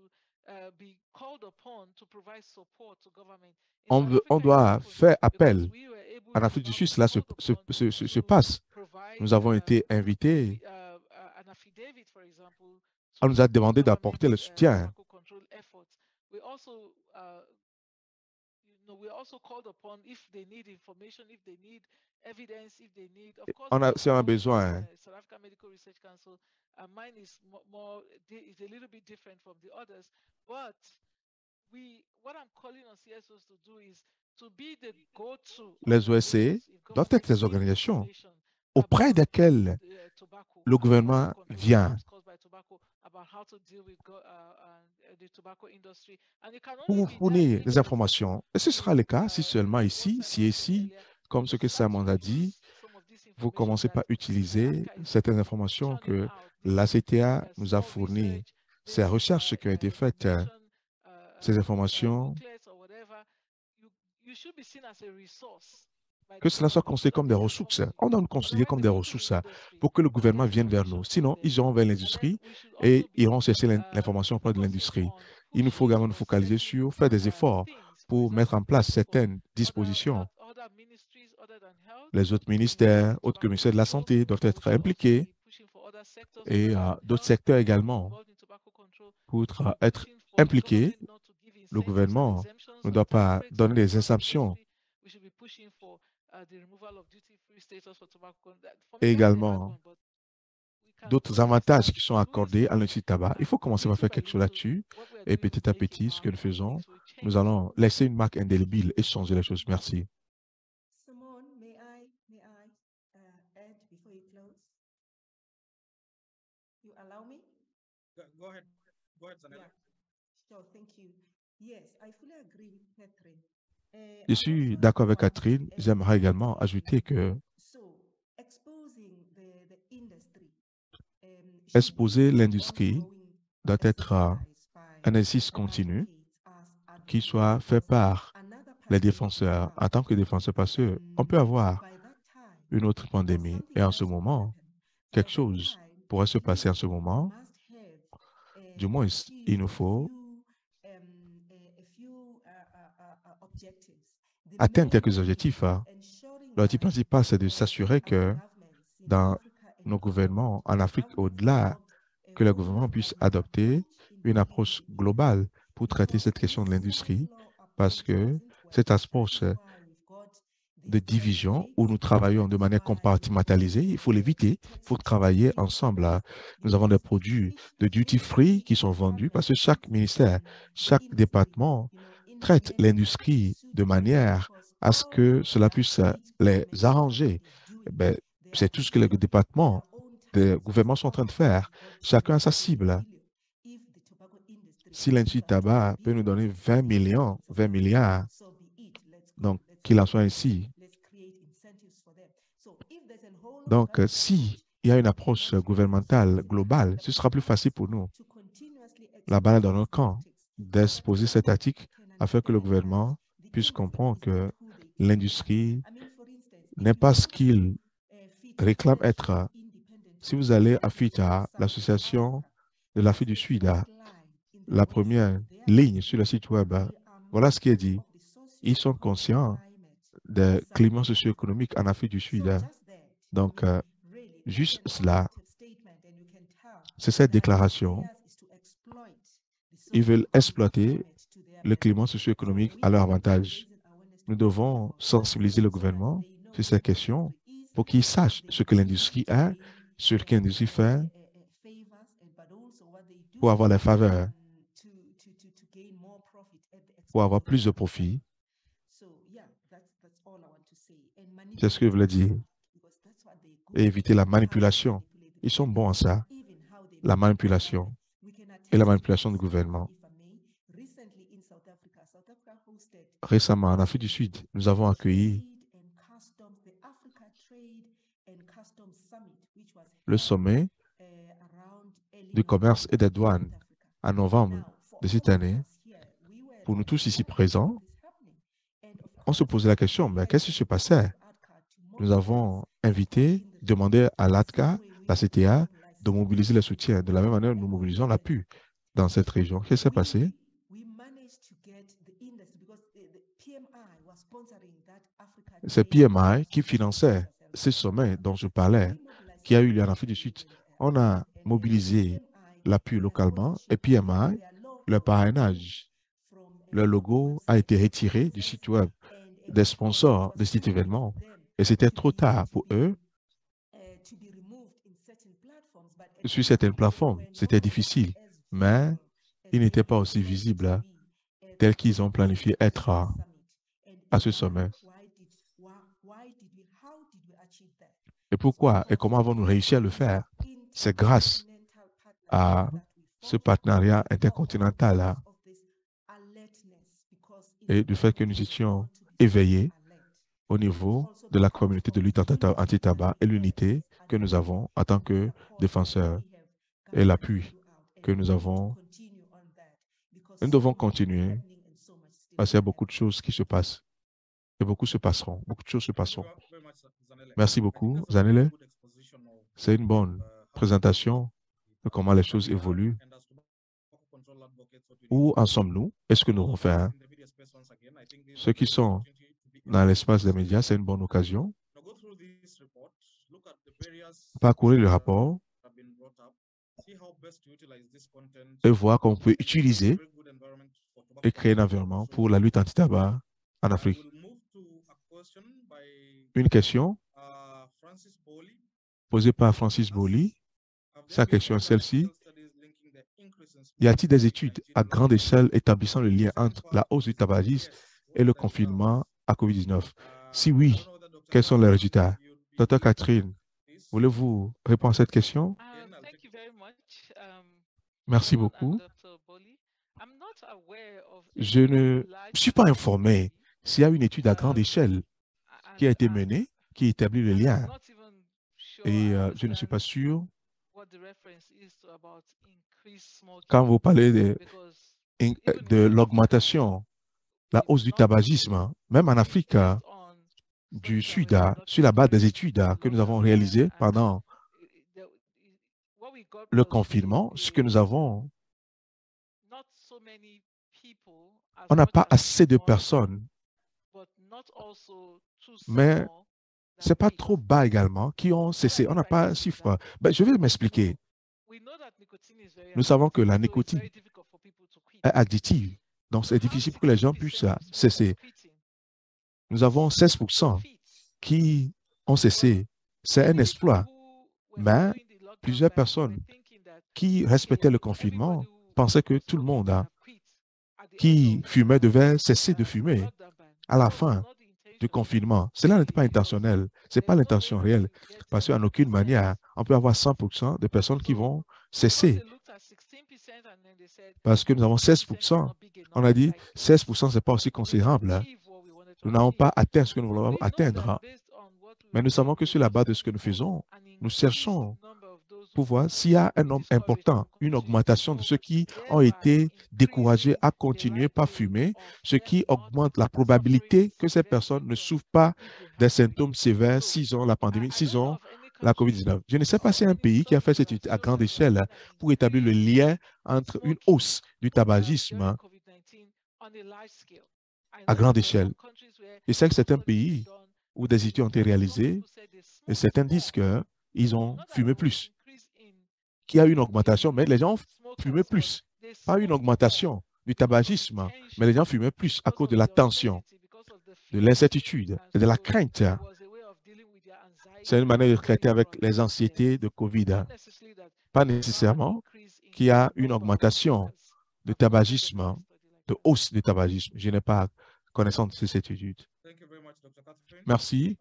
uh, be called upon to provide support to government. On, veut- on doit faire appel. we were able En Afrique du Sud, cela se, se- se- se- passe. Nous avons uh, été invités. we- uh, uh, an affidavit, for example, On to nous a demandé d'apporter le uh, soutien. On a, si on a besoin, South African Medical Research Council, and mine is mo- more, di- is a little bit different from the others, but we, what I'm calling on CSOs to do is to be the go-to Les if doivent être needs organisations auprès tobacco, le gouvernement vient pour done fournir des informations. Et ce sera le cas si seulement ici, si ici, comme ce que Simon a dit, vous commencez par utiliser certaines informations que la CTA nous a fournies. Ces recherches qui ont été faites, ces informations que cela soit considéré comme des ressources. On doit nous considérer comme des ressources pour que le gouvernement vienne vers nous. Sinon, ils iront vers l'industrie et iront chercher l'information auprès de l'industrie. Il nous faut également nous focaliser sur faire des efforts pour mettre en place certaines dispositions. Les autres ministères, autres commissaires de la santé doivent être impliqués et d'autres secteurs également pour être impliqués. Le gouvernement ne doit pas donner des exemptions et également d'autres avantages qui sont accordés à l'industrie tabac. Il faut commencer par faire quelque chose là-dessus et petit à petit, ce que nous faisons, nous allons laisser une marque indélébile et changer les choses. Merci. Je suis d'accord avec Catherine. J'aimerais également ajouter que exposer l'industrie doit être un exercice continu qui soit fait par les défenseurs en tant que défenseurs parce qu'on peut avoir une autre pandémie et en ce moment, quelque chose pourrait se passer en ce moment. Du moins, il nous faut atteindre quelques objectifs. L'objectif principal, c'est de s'assurer que dans nos gouvernements en Afrique au-delà, que le gouvernement puisse adopter une approche globale pour traiter cette question de l'industrie, parce que cette approche de division où nous travaillons de manière compartimentalisée, il faut l'éviter, il faut travailler ensemble. Nous avons des produits de duty free qui sont vendus parce que chaque ministère, chaque département traite l'industrie de manière à ce que cela puisse les arranger. Ben, c'est tout ce que les départements de gouvernement sont en train de faire. Chacun a sa cible. Si l'industrie tabac peut nous donner 20 millions, 20 milliards, donc qu'il en soit ainsi. Donc, s'il y a une approche gouvernementale globale, ce sera plus facile pour nous. La balle dans notre camp, d'exposer cet article afin que le gouvernement puisse comprendre que l'industrie n'est pas ce qu'il réclame être. Si vous allez à FITA, l'association de l'Afrique du Sud, la première ligne sur le site web, voilà ce qui est dit. Ils sont conscients des climats socio-économiques en Afrique du Sud. Donc, euh, juste cela, c'est cette déclaration. Ils veulent exploiter le climat socio-économique à leur avantage. Nous devons sensibiliser le gouvernement sur ces questions pour qu'ils sachent ce que l'industrie a, ce que l'industrie fait, pour avoir les faveurs, pour avoir plus de profit. C'est ce que je voulais dire. Et éviter la manipulation. Ils sont bons à ça. La manipulation et la manipulation du gouvernement. Récemment, en Afrique du Sud, nous avons accueilli le sommet du commerce et des douanes en novembre de cette année. Pour nous tous ici présents, on se posait la question, mais qu'est-ce qui se passait? Nous avons invité, demandé à l'ATCA, la CTA, de mobiliser le soutien. De la même manière, nous mobilisons l'appui dans cette région. Qu'est-ce qui s'est passé? C'est PMI qui finançait ce sommet dont je parlais, qui a eu lieu en Afrique du Sud. On a mobilisé l'appui localement et PMI, le parrainage, le logo a été retiré du site web des sponsors de cet événement et c'était trop tard pour eux sur certaines plateformes. C'était difficile, mais ils n'étaient pas aussi visibles tels qu'ils ont planifié être à ce sommet. Et pourquoi et comment avons-nous réussi à le faire? C'est grâce à ce partenariat intercontinental et du fait que nous étions éveillés au niveau de la communauté de lutte anti-tabac et l'unité que nous avons en tant que défenseurs et l'appui que nous avons. Nous devons continuer parce qu'il y a beaucoup de choses qui se passent. et beaucoup se passeront, beaucoup de choses se passeront. Thank you very much, Zanele. Merci beaucoup, Zanele. C'est une bonne présentation de comment les choses évoluent. Où en sommes-nous? Est-ce que nous us faire in the media space, once again, I think this is Ceux qui sont dans l'espace des médias, c'est une bonne occasion. Parcourir le rapport et voir comment on peut utiliser et créer un environnement pour la lutte anti-tabac en Afrique. Une question. Posée par Francis Boli. Sa question est celle-ci. Y a-t-il des études COVID-19 à and grande échelle établissant le lien entre la hausse du tabagisme et le confinement à COVID-19? results? Si Uh, oui, quels sont les Catherine, résultats? Docteur Catherine, voulez-vous répondre à cette question? Uh, much, um, Merci and beaucoup. Dr. Boli. I'm not aware of Je ne suis pas informé s'il y a une étude à grande um, échelle qui a été menée, qui établit le lien. Et euh, je ne suis pas sûr, quand vous parlez de, in de Africa, l'augmentation, la hausse du tabagisme, même en Afrique on du Sud, conducted sur la base des études que nous avons réalisées pendant le confinement, ce que nous avons, on n'a pas assez de personnes, mais c'est pas trop bas également qui ont cessé. On n'a pas un chiffre. Ben, je vais m'expliquer. Nous savons que la nicotine est additive, donc c'est difficile pour que les gens 60% puissent cesser. Nous avons is 16% a feat. qui ont cessé. C'est un exploit. Mais plusieurs personnes qui respectaient le confinement pensaient que tout le monde end qui fumait devait cesser de fumer à la fin du confinement. Cela n'était pas intentionnel. Pas there's no way l'intention réelle. Parce qu'en aucune 100%. manière, on peut avoir 100% de personnes qui vont cesser. they looked at 16% and then they said Parce que nous avons 16% is 16%. not big On a dit like 16%, c'est pas aussi considérable. Nous n'avons pas atteint ce que nous voulons atteindre. Mais nous savons que sur la base de ce que nous faisons, nous cherchons pour voir s'il y a un from important, une augmentation de ceux qui ont été découragés à continuer par fumer, ce qui augmente la probabilité que ces personnes ne souffrent pas des symptômes sévères s'ils ont la pandémie, s'ils ont la country COVID-19. Je ne sais pas a un pays qui a fait cette étude à grande échelle pour établir le lien entre une hausse du tabagisme during COVID-19 on a large scale. I à grande échelle. Je sais que certains pays où des études ont été réalisées et certains disent qu'ils ont fumé plus, qu'il y a une augmentation, mais les gens fumaient plus. Pas une augmentation du tabagisme, mais les gens fumaient plus à cause de la tension, de l'incertitude et de la crainte. C'est une manière de traiter avec les anxiétés de COVID. that Pas nécessairement qu'il y a une augmentation de tabagisme, like de hausse du tabagisme. Je n'ai pas connaissance de cette étude. Thank you very much, Dr. Catherine. Merci.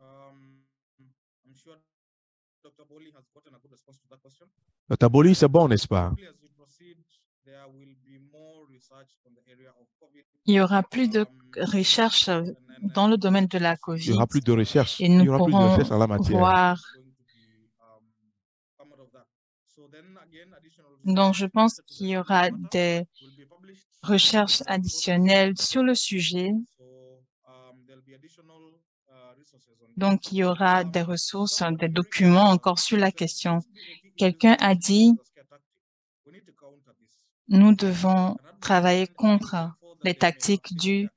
Um, Dr. Bowley has gotten a good response to that question. Le taboli, c'est bon, n'est-ce pas? Hopefully, as we proceed, there will be more research on the area of COVID. Il y aura plus de um, recherches and then, dans le uh, domaine de la see Il y aura COVID plus de recherche. et Il y nous aura plus de recherche en la matière. voir. um, Donc, research je pense qu'il y subject aura des recherches additionnelles sur le sujet. Donc, il y aura des ressources, somebody des documents encore sur la question, Quelqu'un a dit, nous devons travailler contre les tactiques du,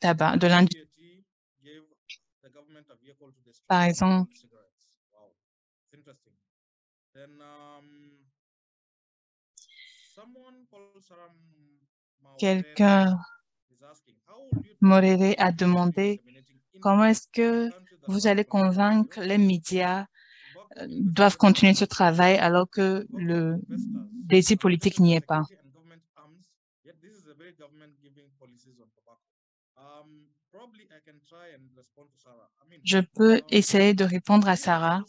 tabac, de l'industrie. Par exemple, quelqu'un, a demandé comment est-ce que vous allez convaincre les médias euh, doivent continuer ce travail alors que le désir politique n'y est pas? Je peux essayer de répondre à Sarah.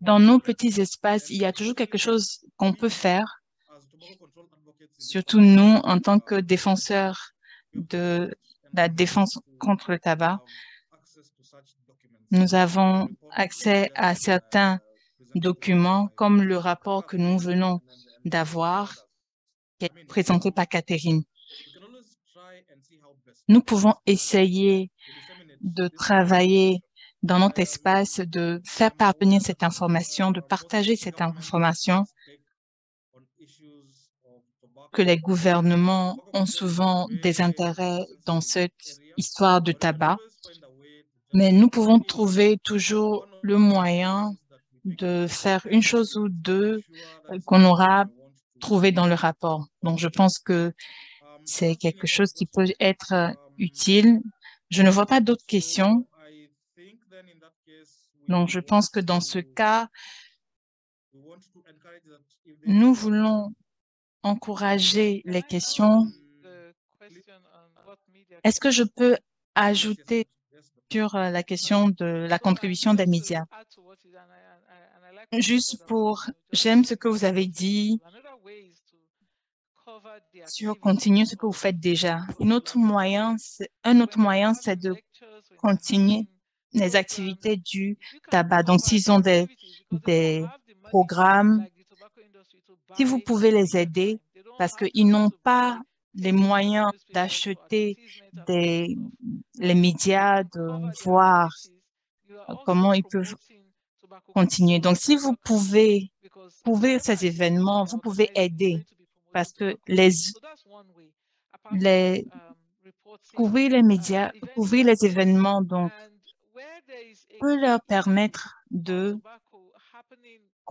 Dans nos petits espaces, il y a toujours quelque chose qu'on peut faire, surtout nous, en tant que défenseurs de la défense contre le tabac. Nous avons accès à certains documents comme le rapport que nous venons d'avoir, qui est présenté par Catherine. nous pouvons essayer de travailler dans notre espace, de faire parvenir cette information, de partager cette information que les gouvernements ont souvent des intérêts dans cette histoire de tabac, mais nous pouvons trouver toujours le moyen de faire une chose ou deux qu'on aura trouvé dans le rapport. Donc, je pense que c'est quelque chose qui peut être utile. Je ne vois pas d'autres questions. Donc, je pense que dans ce cas, nous voulons encourager les questions. Est-ce que je peux ajouter sur la question de la contribution des médias? Juste pour, j'aime ce que vous avez dit sur continuer ce que vous faites déjà. Un autre moyen, un autre moyen, c'est de continuer les activités du tabac. Donc, s'ils ont des, des programmes, si vous pouvez les aider, parce qu'ils n'ont pas les moyens d'acheter les médias, de voir comment ils peuvent continuer. Donc, si vous pouvez couvrir ces événements, vous pouvez aider parce que les, les couvrir les médias, couvrir les événements, donc, peut leur permettre de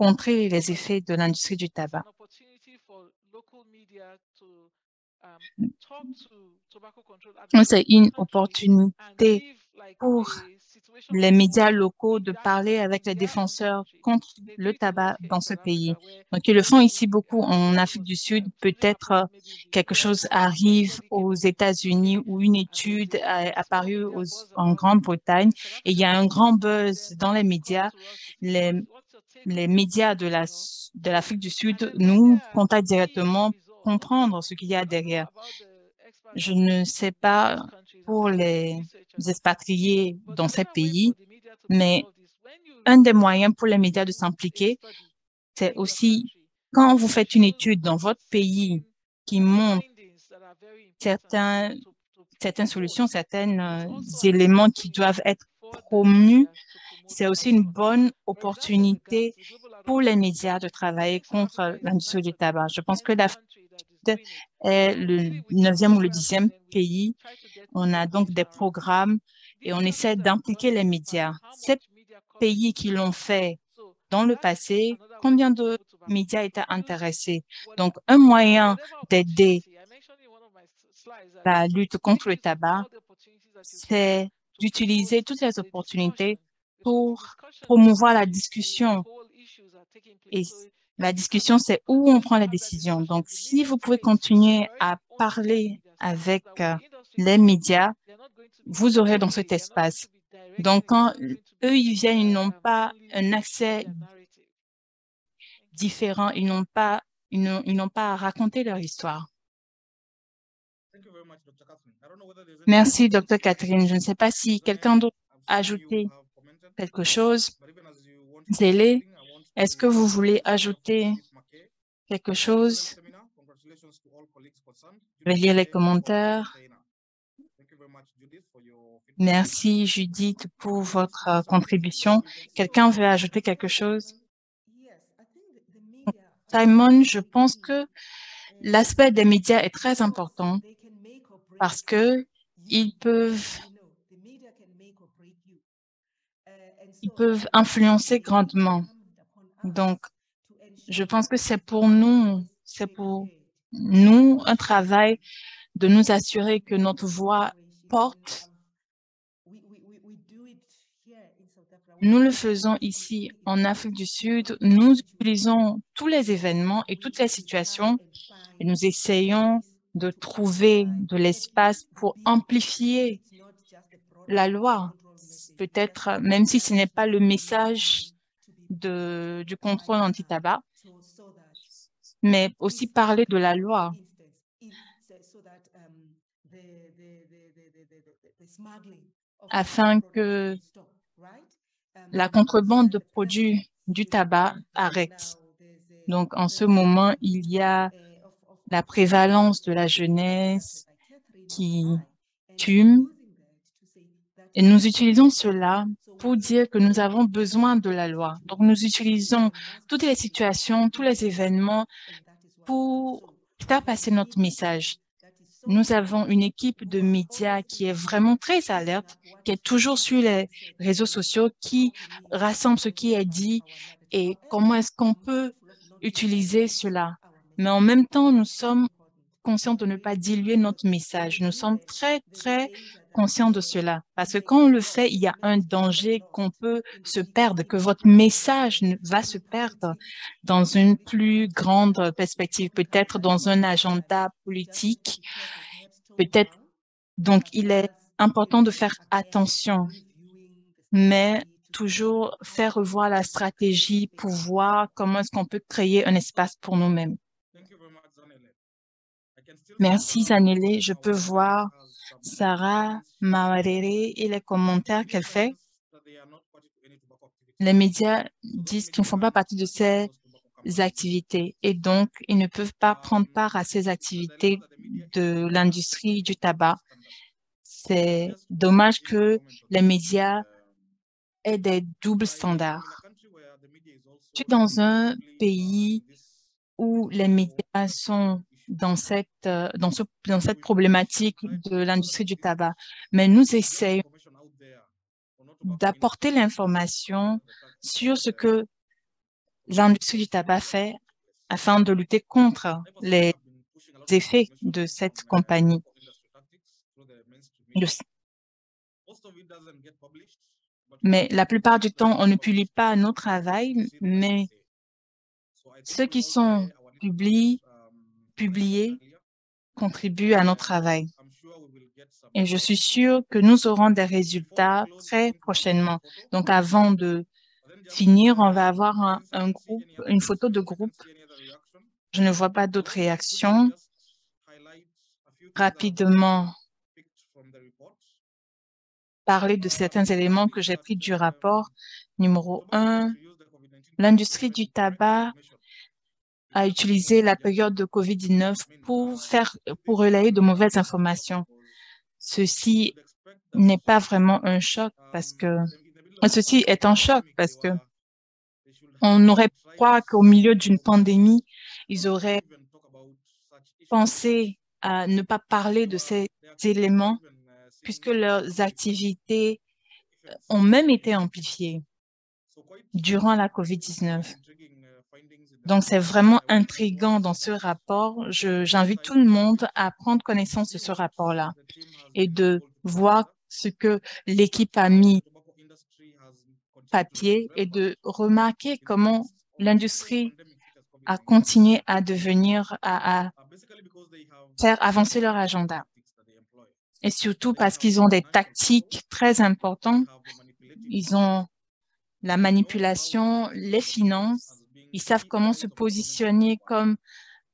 contrer les effets de l'industrie du tabac. C'est une opportunité pour les médias locaux de parler avec les défenseurs contre le tabac dans ce pays. Donc, ils le font ici beaucoup en Afrique du Sud. Peut-être quelque chose arrive aux États-Unis ou une étude a apparue en Grande-Bretagne et il y a un grand buzz dans les médias. Les, les médias de la de l'Afrique du Sud nous contactent directement comprendre ce qu'il y a derrière. Je ne sais pas pour les expatriés dans ces pays, mais un des moyens pour les médias de s'impliquer, c'est aussi quand vous faites une étude dans votre pays qui montre certaines solutions, certains éléments qui doivent être promus, c'est aussi une bonne opportunité pour les médias de travailler contre l'industrie du tabac. Je pense que l'Afrique est le neuvième ou le dixième pays. On a donc des programmes et on essaie d'impliquer les médias. Ces pays qui l'ont fait dans le passé, combien de médias étaient intéressés? Donc, un moyen d'aider la lutte contre le tabac, c'est d'utiliser toutes les opportunités pour promouvoir la discussion. Et la discussion, c'est où on prend la décision. Donc, si vous pouvez continuer à parler avec les médias, vous aurez dans cet espace. Donc, quand eux, ils viennent, ils n'ont pas un accès différent, ils n'ont pas, ils n'ont pas à raconter leur histoire. Merci, Dr. Catherine. Je ne sais pas si quelqu'un d'autre a ajouté quelque chose. Zélé, est-ce que vous voulez ajouter quelque chose? Je vais lire les commentaires. Merci Judith pour votre contribution. Quelqu'un veut ajouter quelque chose? Simon, je pense que l'aspect des médias est très important parce que ils peuvent ils peuvent influencer grandement. Donc, je pense que c'est pour nous, c'est pour nous un travail de nous assurer que notre voix porte. Nous le faisons ici en Afrique du Sud. Nous utilisons tous les événements et toutes les situations et nous essayons de trouver de l'espace pour amplifier la loi. Peut-être, même si ce n'est pas le message du contrôle anti-tabac, mais aussi parler de la loi. afin que la contrebande de produits du tabac arrête. Donc, en ce moment, il y a la prévalence de la jeunesse qui coutumes. Et nous utilisons cela pour dire que nous avons besoin de la loi. Donc, nous utilisons toutes les situations, tous les événements pour faire passer notre message. Nous avons une équipe de médias qui est vraiment très alerte, qui est toujours sur les réseaux sociaux, qui rassemble ce qui est dit et comment est-ce qu'on peut utiliser cela. Mais en même temps, nous sommes conscients de ne pas diluer notre message. Nous sommes très, très conscients de cela. Parce que quand on le fait, il y a un danger qu'on peut se perdre, que votre message va se perdre dans une plus grande perspective, peut-être dans un agenda politique, peut-être. Donc, il est important de faire attention, mais toujours faire revoir la stratégie pour voir comment est-ce qu'on peut créer un espace pour nous-mêmes. Merci, Zanele. Je peux voir Sarah Mawarere et les commentaires qu'elle fait. Les médias disent qu'ils ne font pas partie de ces activités et donc ils ne peuvent pas prendre part à ces activités de l'industrie du tabac. C'est dommage que les médias aient des doubles standards. Je suis dans un pays où les médias sont dans cette, euh, dans, ce, dans cette problématique de l'industrie du tabac. Mais nous essayons d'apporter l'information sur ce que l'industrie du tabac fait afin de lutter contre les effets de cette compagnie. Mais la plupart du temps, on ne publie pas nos travail, mais ceux qui sont publiés publiés contribuent à notre travail. Et je suis sûre que nous aurons des résultats très prochainement. Donc, avant de finir, on va avoir un, groupe, une photo de groupe. Je ne vois pas d'autres réactions. Rapidement, parler de certains éléments que j'ai pris du rapport. Numéro un, l'industrie du tabac a utilisé la période de COVID-19 pour faire, pour relayer de mauvaises informations. Ceci n'est pas vraiment un choc parce que, ceci est un choc parce que on aurait croire qu'au milieu d'une pandémie, ils auraient pensé à ne pas parler de ces éléments puisque leurs activités ont même été amplifiées durant la COVID-19. Donc, c'est vraiment intriguant dans ce rapport. J'invite tout le monde à prendre connaissance de ce rapport-là et de voir ce que l'équipe a mis papier et de remarquer comment l'industrie a continué à devenir, à, à faire avancer leur agenda. Et surtout parce qu'ils ont des tactiques très importantes. Ils ont la manipulation, les finances ils savent comment se positionner comme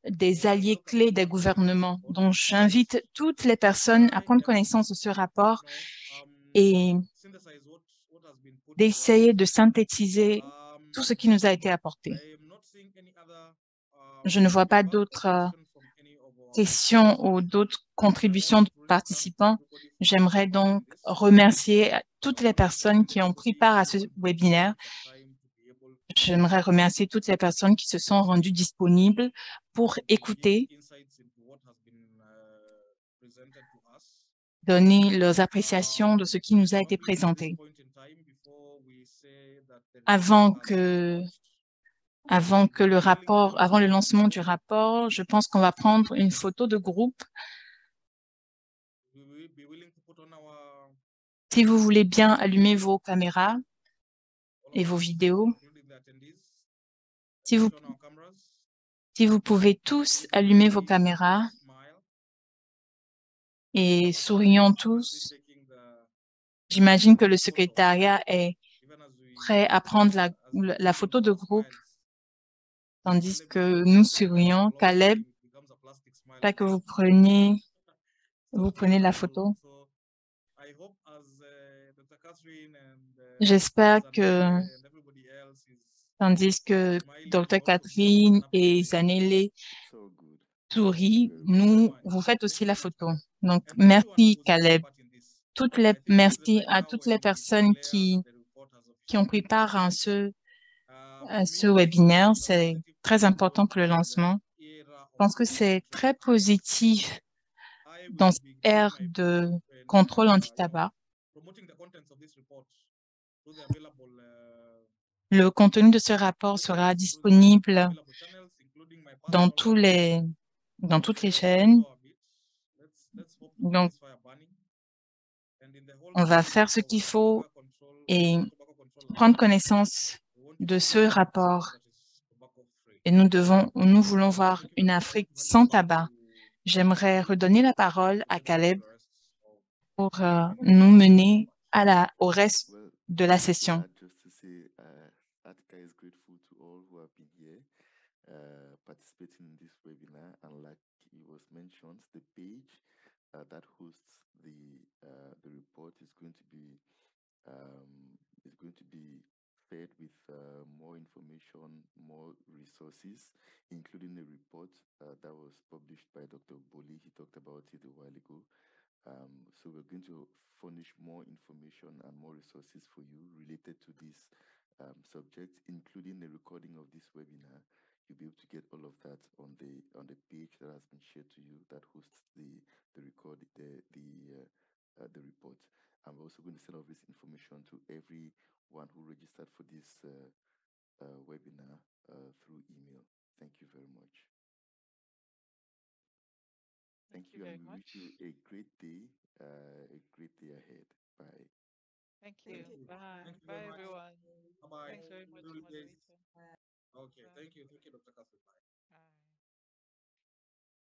des alliés clés des gouvernements. Donc, j'invite toutes les personnes à prendre connaissance de ce rapport et d'essayer de synthétiser tout ce qui nous a été apporté. Je ne vois pas d'autres questions ou d'autres contributions de participants. J'aimerais donc remercier toutes les personnes qui ont pris part à ce webinaire J'aimerais remercier toutes les personnes qui se sont rendues disponibles pour écouter, donner leurs appréciations de ce qui nous a été présenté. Avant que, avant que le rapport, avant le lancement du rapport, je pense qu'on va prendre une photo de groupe. Si vous voulez bien allumer vos caméras et vos vidéos. Si vous, pouvez tous allumer vos caméras et sourions tous, j'imagine que le secrétariat est prêt à prendre la, photo de groupe, tandis que nous sourions. Caleb, pas que vous vous prenez la photo. J'espère que tandis que Dr. Catherine et Zanele sourient, nous, vous faites aussi la photo. Donc, merci Caleb. merci à toutes les personnes qui, qui ont pris part à ce, à ce webinaire. C'est très important pour le lancement. Je pense que c'est très positif dans cette ère de contrôle anti-tabac. Le contenu de ce rapport sera disponible dans, tous les, dans toutes les chaînes. Donc, on va faire ce qu'il faut et prendre connaissance de ce rapport. Et nous devons, nous voulons voir une Afrique sans tabac. J'aimerais redonner la parole à Caleb pour euh, nous mener au reste de la session. The page uh, that hosts the uh, the report is going to be um, is going to be fed with uh, more information, more resources, including a report uh, that was published by Dr. Boli. He talked about it a while ago. Um, so we're going to furnish more information and more resources for you related to this um, subject, including the recording of this webinar. You'll be able to get all of that on the on the page that has been shared to you that hosts the the record the the uh, uh, the report. I'm also going to send all this information to everyone who registered for this uh, uh, webinar uh, through email. Thank you very much. Thank, Thank you you, very and we much. wish you a great day, uh, a great day ahead. Bye. Thank you. you. Bye. Thank you Bye, everyone. Bye-bye. Thanks very much, Good days. moderator. Okay, thank you. Thank you, Dr. Catherine. Bye.